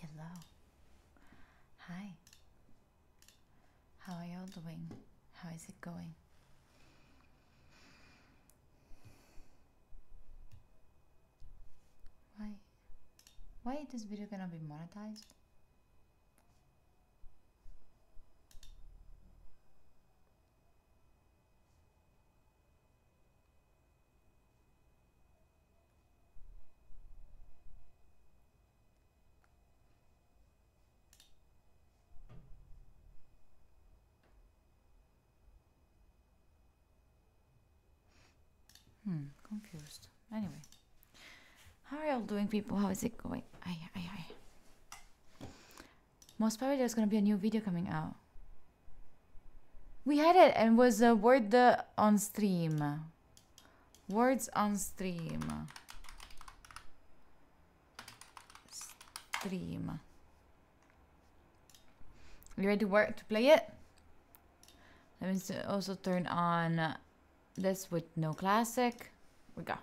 Hello. Hi. How are you all doing? How is it going? Why? Why is this video gonna be monetized? Anyway. How are y'all doing, people? How is it going? Aye, aye, aye. Most probably there's gonna be a new video coming out. We had it and it was a word uh, on stream. Words on stream. Stream. You ready to work to play it? Let me also turn on this with no classic. We go.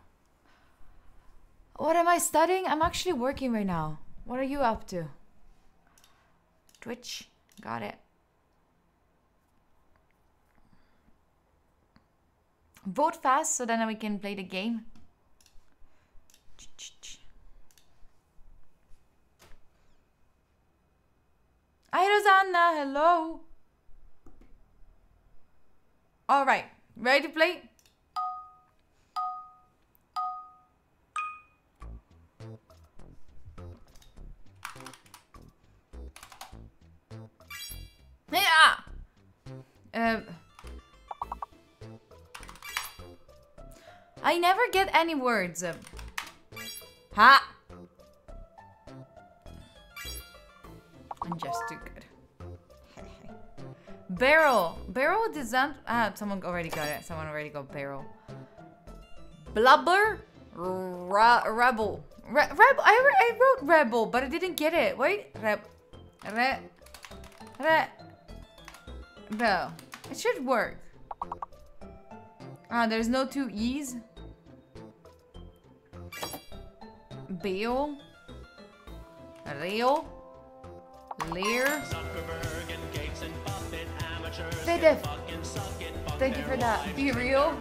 What am I studying? I'm actually working right now. What are you up to? Twitch. Got it. Vote fast so then we can play the game. Hi Rosanna, hello. All right, ready to play? Yeah. Uh, I never get any words. Ha. I'm just too good. Barrel. Barrel design. Ah, someone already got it. Someone already got barrel. Blubber. Ra- rebel. Re- rebel. I, re- I wrote rebel, but I didn't get it. Wait. Reb. Re. Re. No. It should work. Ah, there's no two E's. Beal. Real. Lear. Fidef. Thank you for that. Be real.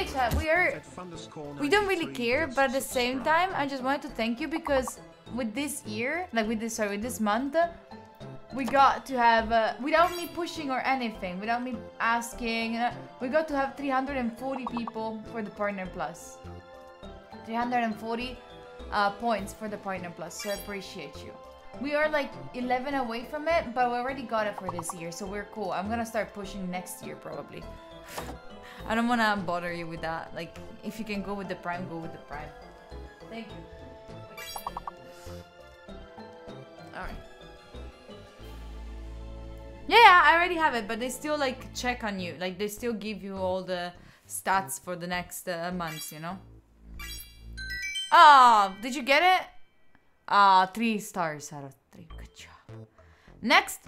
Wait, chat. We are. We don't really care, but at the same time, I just wanted to thank you because with this year, like with this, sorry, with this month, we got to have, uh, without me pushing or anything, without me asking, uh, we got to have 340 people for the Partner Plus. 340 uh, points for the Partner Plus, so I appreciate you. We are like 11 away from it, but we already got it for this year, so we're cool. I'm gonna start pushing next year probably. I don't wanna bother you with that. Like, if you can go with the Prime, go with the Prime. Thank you. Alright. Yeah, I already have it, but they still like check on you. Like, they still give you all the stats for the next uh, months, you know? Oh, did you get it? Ah, three stars out of three. Good job. Next,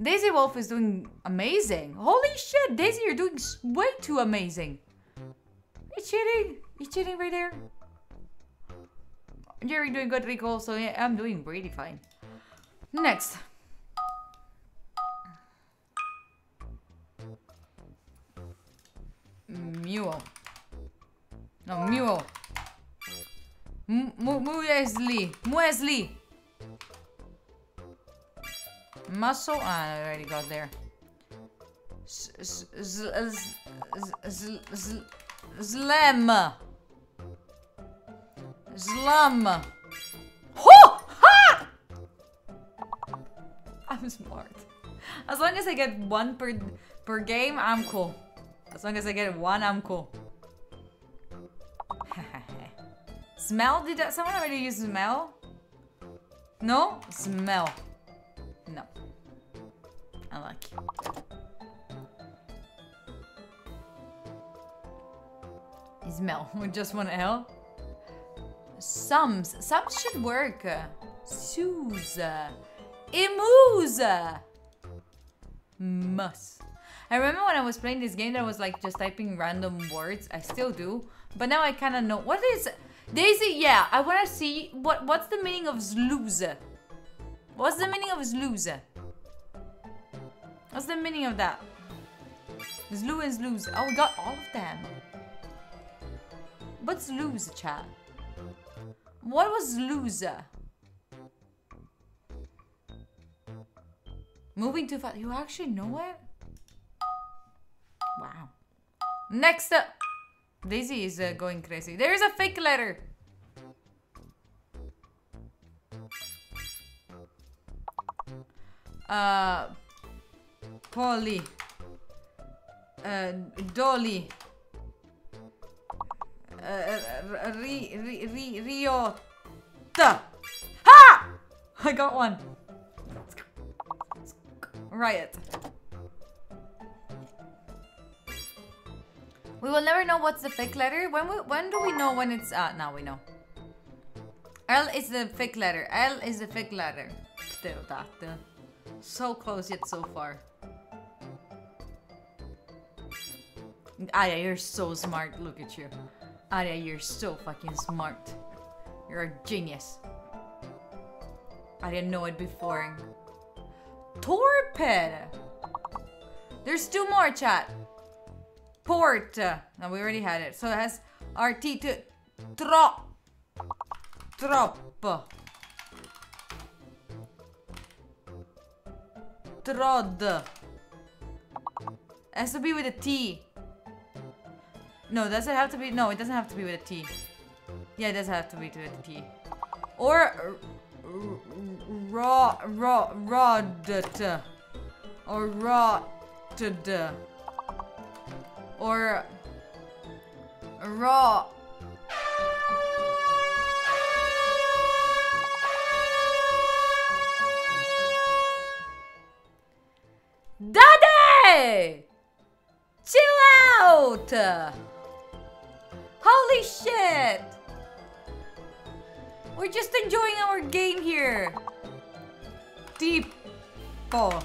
Daisy Wolf is doing amazing. Holy shit, Daisy, you're doing way too amazing. You cheating? You cheating right there? You're doing good, Rico. So yeah, I'm doing really fine. Next. Mule. No, Mule. Muesli. Muesli. Muscle. Ah, I already got there. Slam. Slum. Ho! Ha! I'm smart. As long as I get one per per game, I'm cool. As long as I get one, I'm cool. smell? Did that, someone already use smell? No? Smell. No. I like it. Smell with just one L. Sums. Sums should work. Suze. Emus! Mus. I remember when I was playing this game I was like just typing random words. I still do. But now I kind of know. What is... Daisy, yeah. I want to see what what's the meaning of zlooze. What's the meaning of zlooze? What's the meaning of that? Zloo and zlooze. Oh, we got all of them. What's lose, chat? What was loser? Moving too fast. You actually know it? Wow. Next up. Daisy is uh, going crazy. There is a fake letter. Uh, Polly. Uh, Dolly. Uh, ri, ri, ri, Riota. Ha! I got one. Riot. We will never know what's the fake letter. When we, when do we know when it's uh now we know. L is the fake letter. L is the fake letter. Pterodactyl. So close yet so far. Aya, you're so smart. Look at you. Aya, you're so fucking smart. You're a genius. I didn't know it before. Torpid! There's two more, chat. Port. No, we already had it. So it has RT to trop. Trop. Trod. has to be with a T. No, does it have to be? No, it doesn't have to be with a T. Yeah, it does have to be with a T. Or raw, raw, rod, or rotted, or raw. Daddy! Chill out! Holy shit! We're just enjoying our game here. Deep. Oh.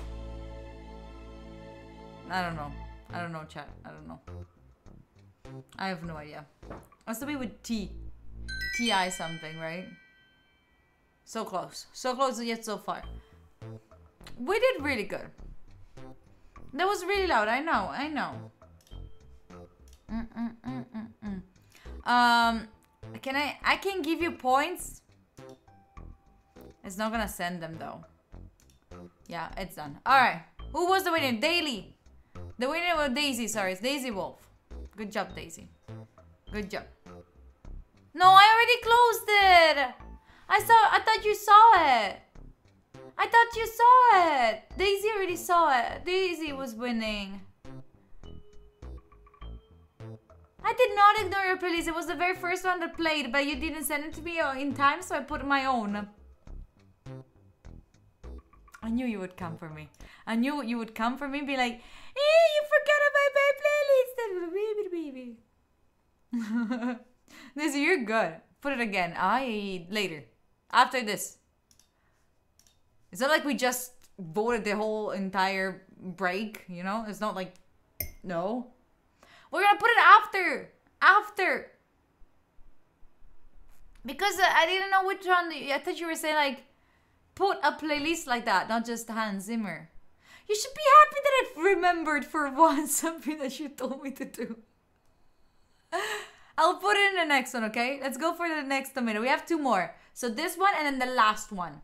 I don't know. I don't know, chat. I don't know. I have no idea. Has to be with T. TI something, right? So close. So close yet so far. We did really good. That was really loud. I know. I know. Mm -mm -mm -mm -mm. Um, can I? I can give you points. It's not gonna send them though. Yeah, it's done. All right. Who was the winner? Daily. The winner was Daisy. Sorry, it's Daisy Wolf. Good job, Daisy. Good job. No, I already closed it. I saw. I thought you saw it. I thought you saw it. Daisy already saw it. Daisy was winning. I did not ignore your playlist. It was the very first one that played, but you didn't send it to me uh, in time, so I put my own. I knew you would come for me. I knew you would come for me and be like, eh, you forgot about my playlist. This, you're good. Put it again. I later. After this. It's not like we just voted the whole entire break, you know? It's not like, no. We're gonna put it after. After. Because I didn't know which one. I thought you were saying like, put a playlist like that, not just Hans Zimmer. You should be happy that I remembered for once something that you told me to do. I'll put it in the next one, okay? Let's go for the next tomato. We have two more. So this one and then the last one.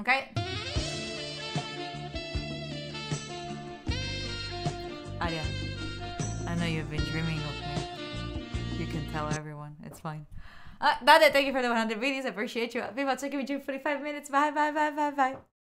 Okay? Aria, I know you've been dreaming of me. You can tell everyone. It's fine. Uh, it. Thank you for the 100 videos. I appreciate you. Be watching me for 45 minutes. Bye, bye, bye, bye, bye.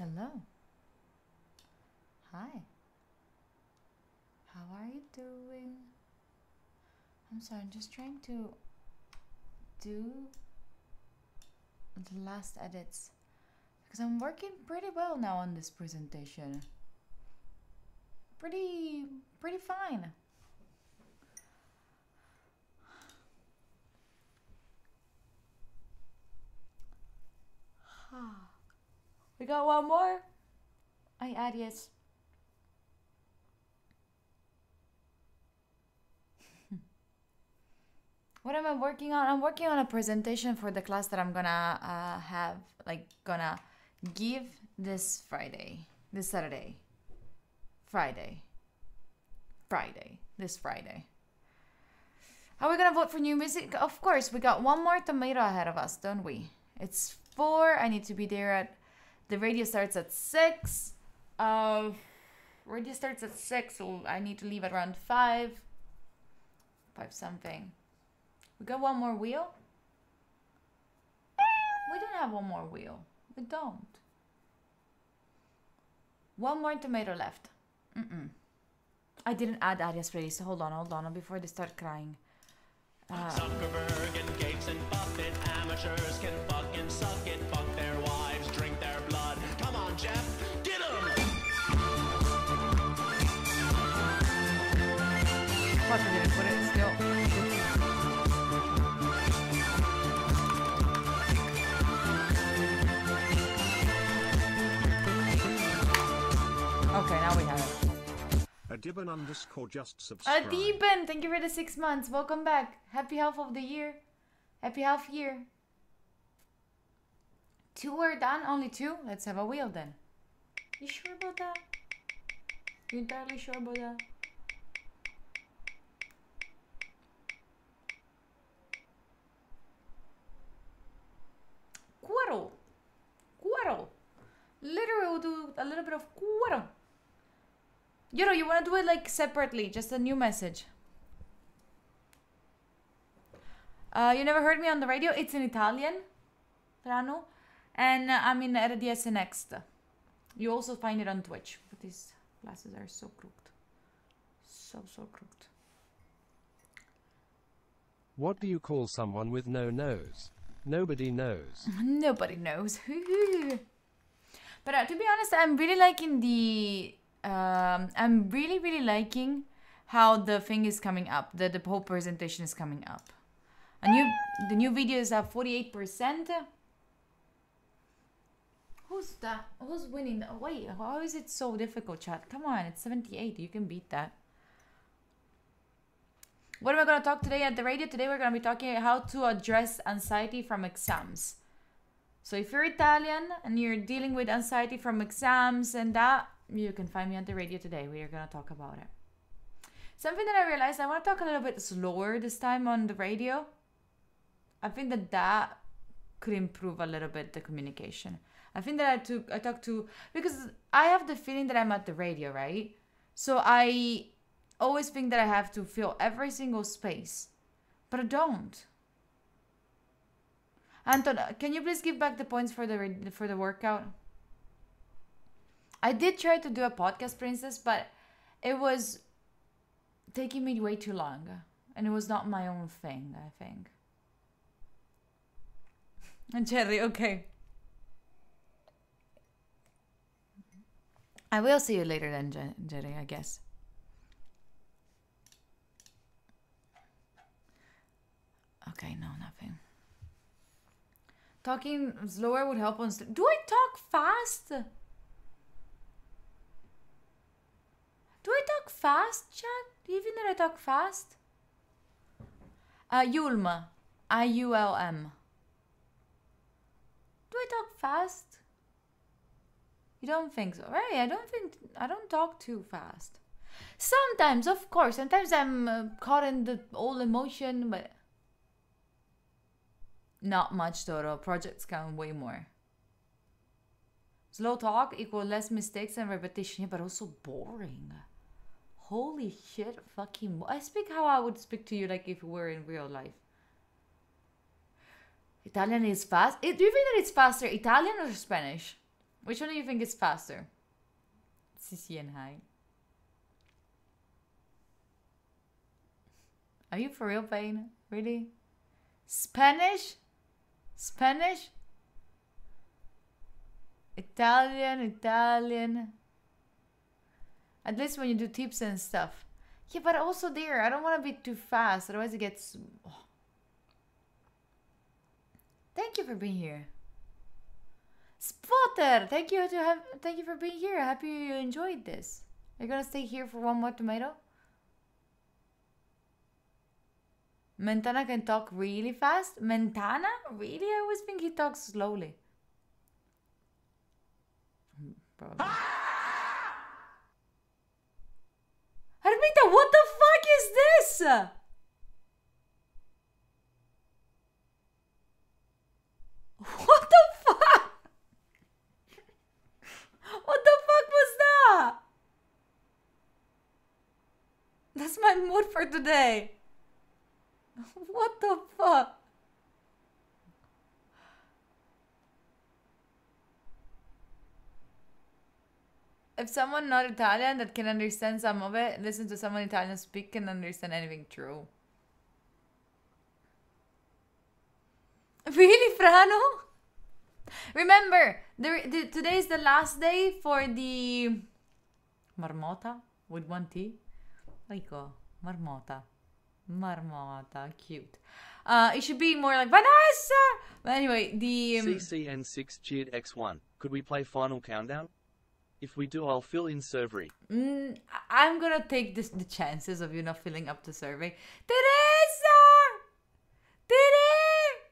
Hello. Hi. How are you doing? I'm sorry, I'm just trying to do the last edits because I'm working pretty well now on this presentation. Pretty, pretty fine. we got one more. Ay, yes. what am I working on? I'm working on a presentation for the class that I'm gonna uh, have, like, gonna give this Friday, this Saturday, Friday, Friday, this Friday. Are we gonna vote for new music? Of course, we got one more tomato ahead of us, don't we? It's four. I need to be there at the radio starts at six. Uh, radio starts at six, so I need to leave at around five. Five something. We got one more wheel. We don't have one more wheel. We don't. One more tomato left. Mm-mm. I didn't add Arias Freddy, so hold on, hold on, before they start crying. Uh, Zuckerberg and Gates and Buffett, amateurs can fucking suck it, Adiban underscore just subscribe. Adiban, thank you for the six months. Welcome back. Happy half of the year. Happy half year. Two are done, only two. Let's have a wheel then. You sure about that? You entirely sure about that? Quarrel. Quarrel. Literally, we'll do a little bit of quarrel. You know, you want to do it like separately, just a new message. Uh, you never heard me on the radio? It's in Italian, Rano, and uh, I'm in RDS Next. You also find it on Twitch, but these glasses are so crooked. So, so crooked. What do you call someone with no nose? Nobody knows. Nobody knows. but uh, to be honest, I'm really liking the. Um, I'm really, really liking how the thing is coming up. The the whole presentation is coming up. A new the new videos eight percent. Who's that? Who's winning? Wait, how is it so difficult, chat? Come on, it's seventy eight. You can beat that. What am I going to talk today at the radio? Today we're going to be talking how to address anxiety from exams. So if you're Italian and you're dealing with anxiety from exams and that, you can find me on the radio today. We are going to talk about it. Something that I realized I want to talk a little bit slower this time on the radio. I think that that could improve a little bit the communication. I think that I took I talked to because I have the feeling that I'm at the radio, right? So I always think that I have to fill every single space, but I don't. Anton, can you please give back the points for the for the workout? I did try to do a podcast, princess, but it was taking me way too long, and it was not my own thing. I think. And Jerry, okay. I will see you later then, Je- Jerry. I guess. Okay, no, nothing. Talking slower would help on. Do I talk fast? Do I talk fast, chat? Do you think that I talk fast? Uh, Yulma. I U L M. Do I talk fast? You don't think so, right? I don't think I don't talk too fast. Sometimes, of course. Sometimes I'm uh, caught in the old emotion, but not much total. Projects count way more. Slow talk equal less mistakes and repetition, but also boring. Holy shit, fucking. I speak how I would speak to you, like if we were in real life. Italian is fast. Eh, Do you think that it's faster, Italian or Spanish? Which one do you think is faster? CC and Hi. Are you for real, Payne? Really? Spanish? Spanish? Italian, Italian. At least when you do tips and stuff. Yeah, but also there, I don't want to be too fast, otherwise it gets. oh. Thank you for being here. Spotter, thank you to have thank you for being here. Happy you enjoyed this. You're gonna stay here for one more tomato. Mentana can talk really fast. Mentana, really? I always think he talks slowly. Hmm, Probably. Armita, what the fuck is this? What the fuck? What the fuck was that? That's my mood for today. What the fuck? If someone not Italian that can understand some of it, listen to someone Italian speak can understand anything true. Really, Frano? Remember, the, the, today is the last day for the marmota with one T. Rico, marmota. Marmota, cute. Uh, it should be more like Vanessa! But anyway, the. um, CCN6 Cheered X1. Could we play Final Countdown? If we do, I'll fill in survey. Mm, I'm gonna take this the chances of you not filling up the survey. Teresa! Tere!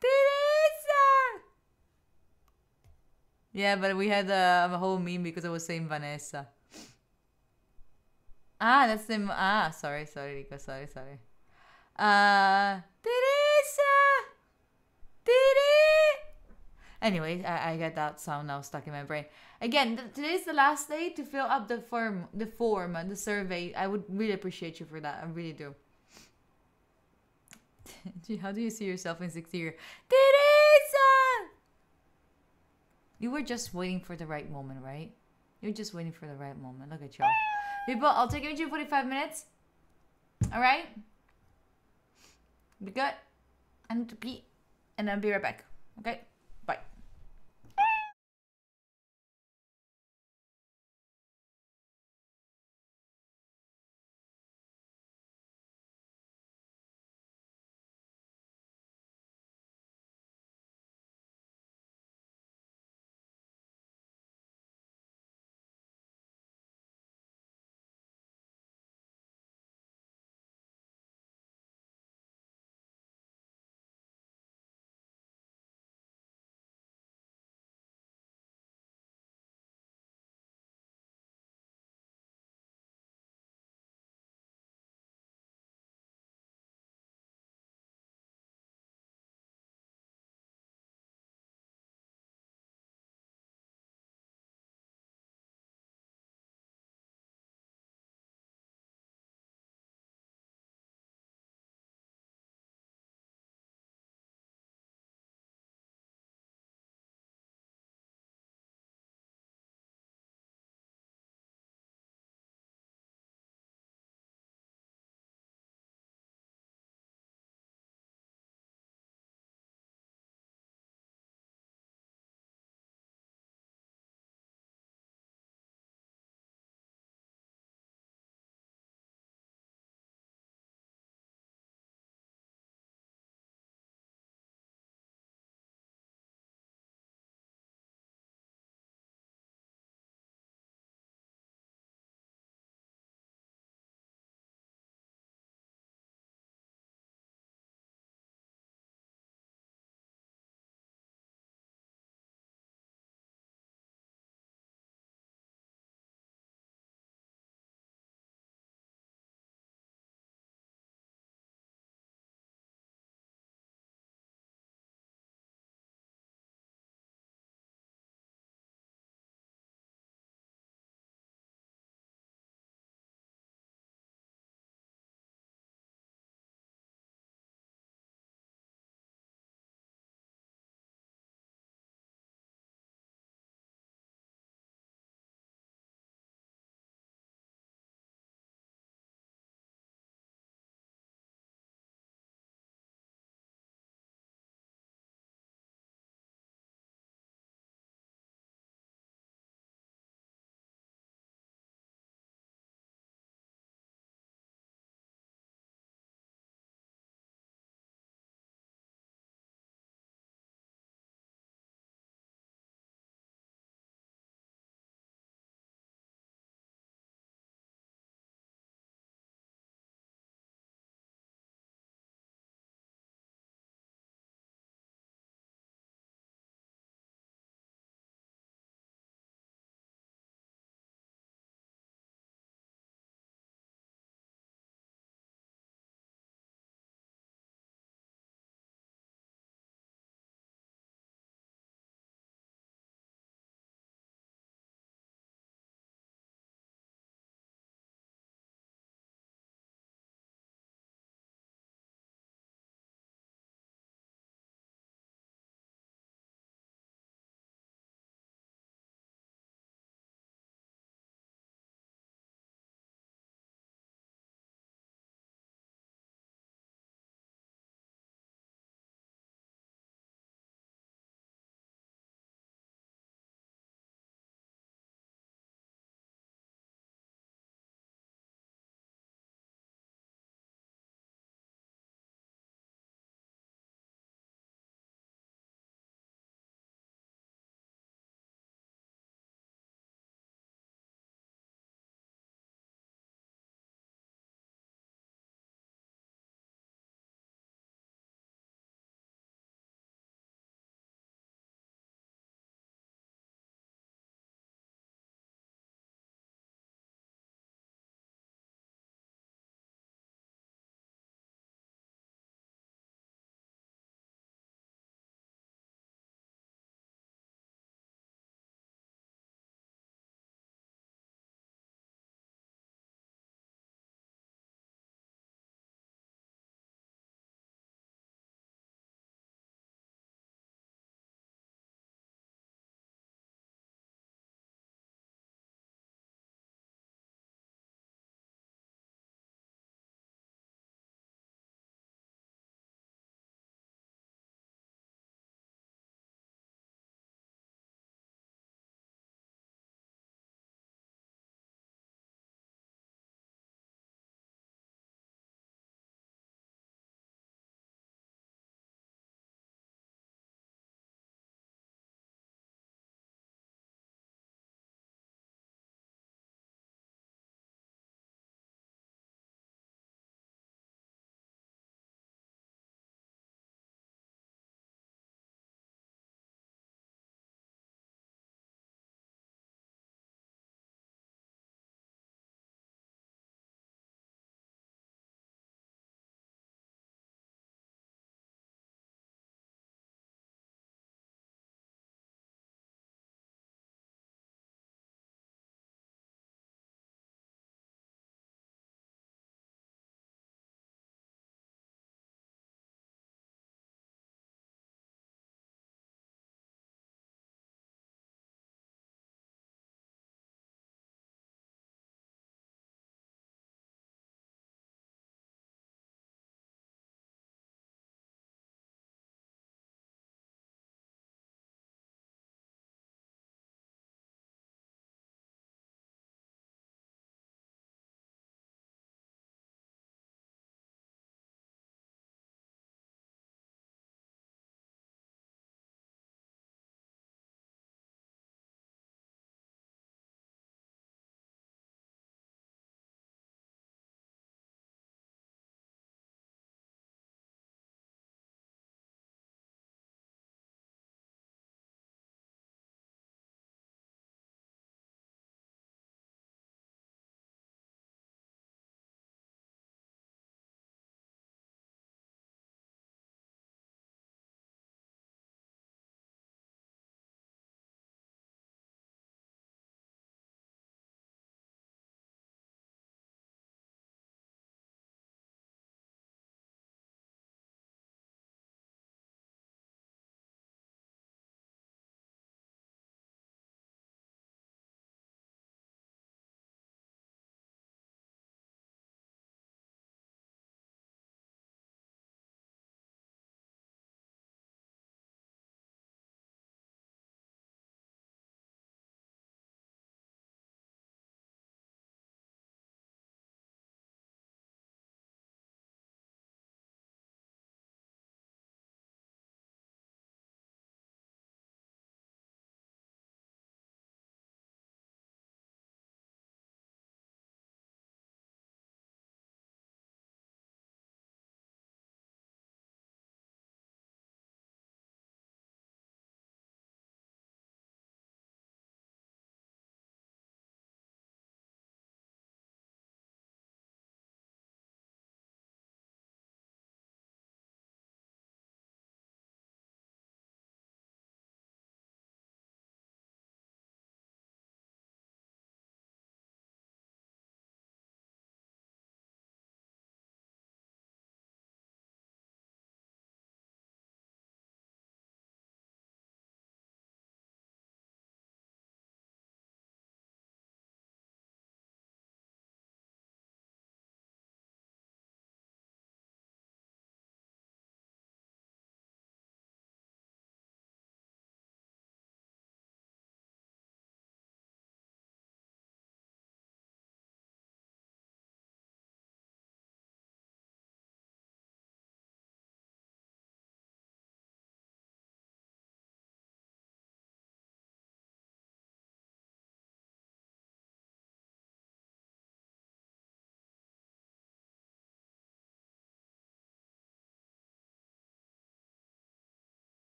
Teresa! Yeah, but we had a, a whole meme because I was saying Vanessa. Ah, that's the ah. Sorry, sorry, Rico. Sorry, sorry. Uh, Teresa, Tere. Anyway, I, I get that sound now stuck in my brain. Again, th- today's the last day to fill up the form, the form, and the survey. I would really appreciate you for that. I really do. How do you see yourself in six years? Teresa! You were just waiting for the right moment, right? You're just waiting for the right moment. Look at y'all. People, I'll take you into 45 minutes. Alright? Be good. I need to pee. And I'll be right back. Okay?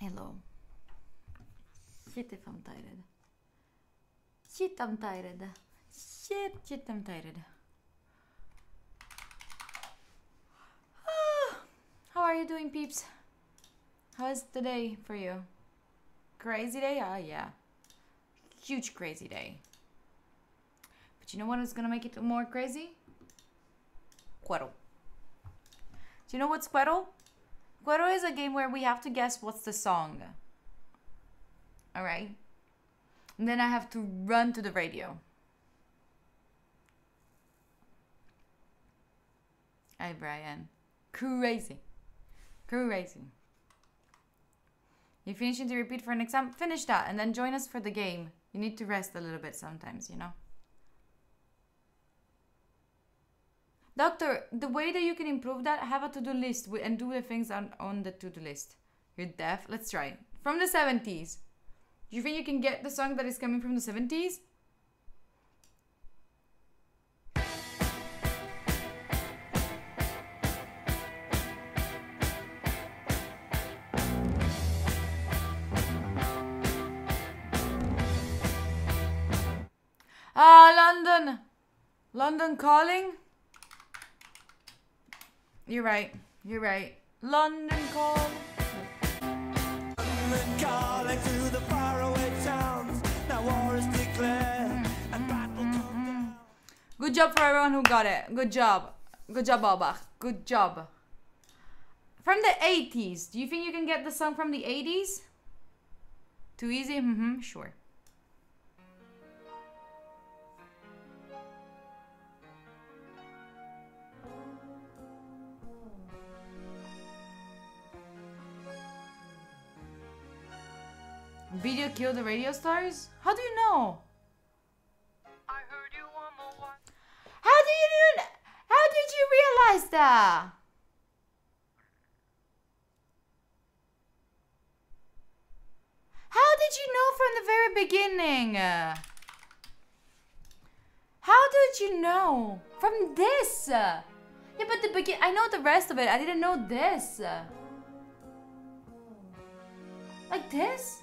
Hello. Shit if I'm tired. Shit, I'm tired. Shit, shit, I'm tired. Ah, How are you doing, peeps? How is today for you? Crazy day? Ah, yeah. Huge crazy day. But you know what is gonna make it more crazy? Quero. Do you know what's Quero? Quero is a game where we have to guess what's the song. Alright? And then I have to run to the radio. Hey, Brian. Crazy. Crazy. You finishing to repeat for an exam? Finish that and then join us for the game. You need to rest a little bit sometimes, you know? Doctor, the way that you can improve that, have a to-do list and do the things on, on the to-do list. You're deaf? Let's try. From the 70s. Do you think you can get the song that is coming from the 70s? Ah, London! London calling? You're right. You're right. London call. Calling to the faraway towns. Now war is declared and battle come down. Good job for everyone who got it. Good job. Good job, Albach. Good job. From the 80s. Do you think you can get the song from the 80s? Too easy? Mm-hmm, sure. Video kill the radio stars? How do you know? How do you do How did you realize that? How did you know from the very beginning? How did you know? From this? Yeah, but the begin I know the rest of it. I didn't know this. Like this?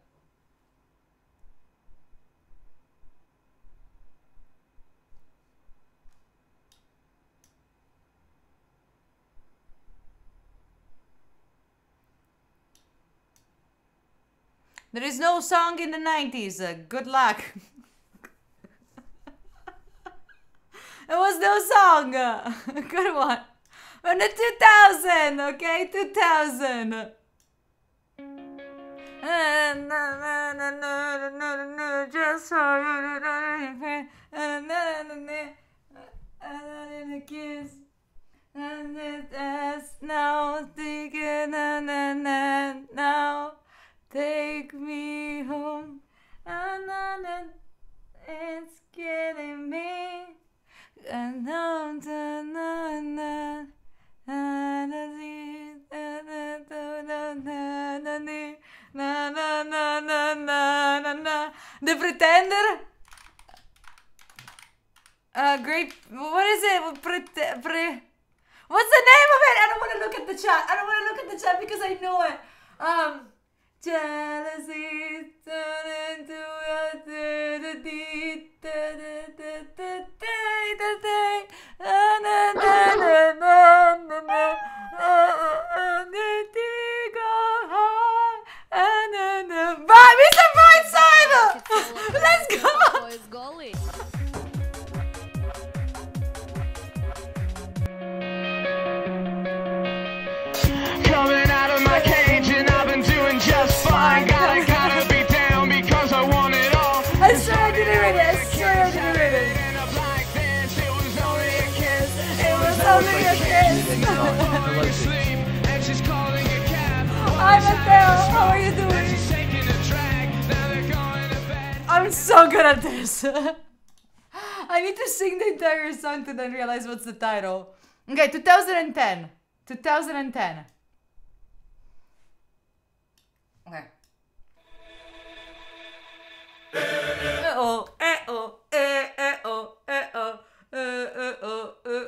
There is no song in the 90s. Uh, good luck. there was no song. Uh, good one. From the 2000, okay? 2000. Just for you kiss. And it has now taken now. Take me home. Na, na, na, It's killing me. And now, na, na, na, na. The Pretender? Uh, great. What is it? Pre- pre- What's the name of it? I don't want to look at the chat. I don't want to look at the chat because I know it. Um, jealousy turn into a da-da-dee, da-da-da-da-da-da-da, na-na-na-na-na-na-na, Pelosi. Hi, Mateo. How are you doing? I'm so good at this. I need to sing the entire song to then realize what's the title. Okay, 2010. 2010. Okay. Uh oh, uh oh, uh oh, uh oh, uh oh, uh oh.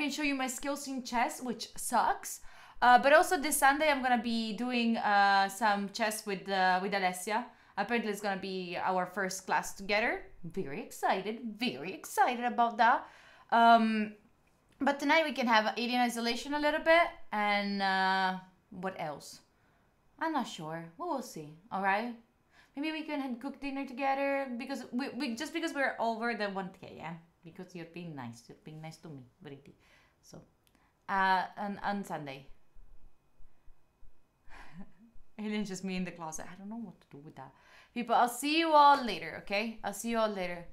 can show you my skills in chess, which sucks. Uh, but also this Sunday, I'm gonna be doing uh, some chess with uh, with Alessia. Apparently, it's gonna be our first class together. Very excited, very excited about that. Um, but tonight we can have alien isolation a little bit, and uh, what else? I'm not sure. We will see. All right. Maybe we can cook dinner together because we, we just because we're over the 1k, yeah. Because you're being nice. You're being nice to me, Briti. So, uh, on on Sunday. Alien's just me in the closet. I don't know what to do with that. People, I'll see you all later, okay? I'll see you all later.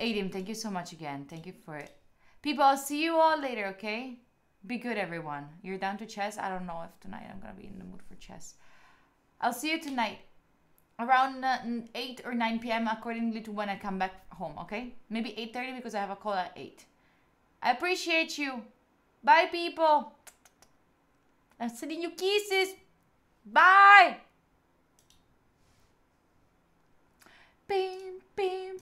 Adim, thank you so much again. Thank you for it. People, I'll see you all later, okay? Be good, everyone. You're down to chess? I don't know if tonight I'm gonna be in the mood for chess. I'll see you tonight around uh, 8 or 9 p.m. accordingly to when I come back home, okay? Maybe 8.30 because I have a call at 8. I appreciate you. Bye, people. I'm sending you kisses. Bye. Bim, bim,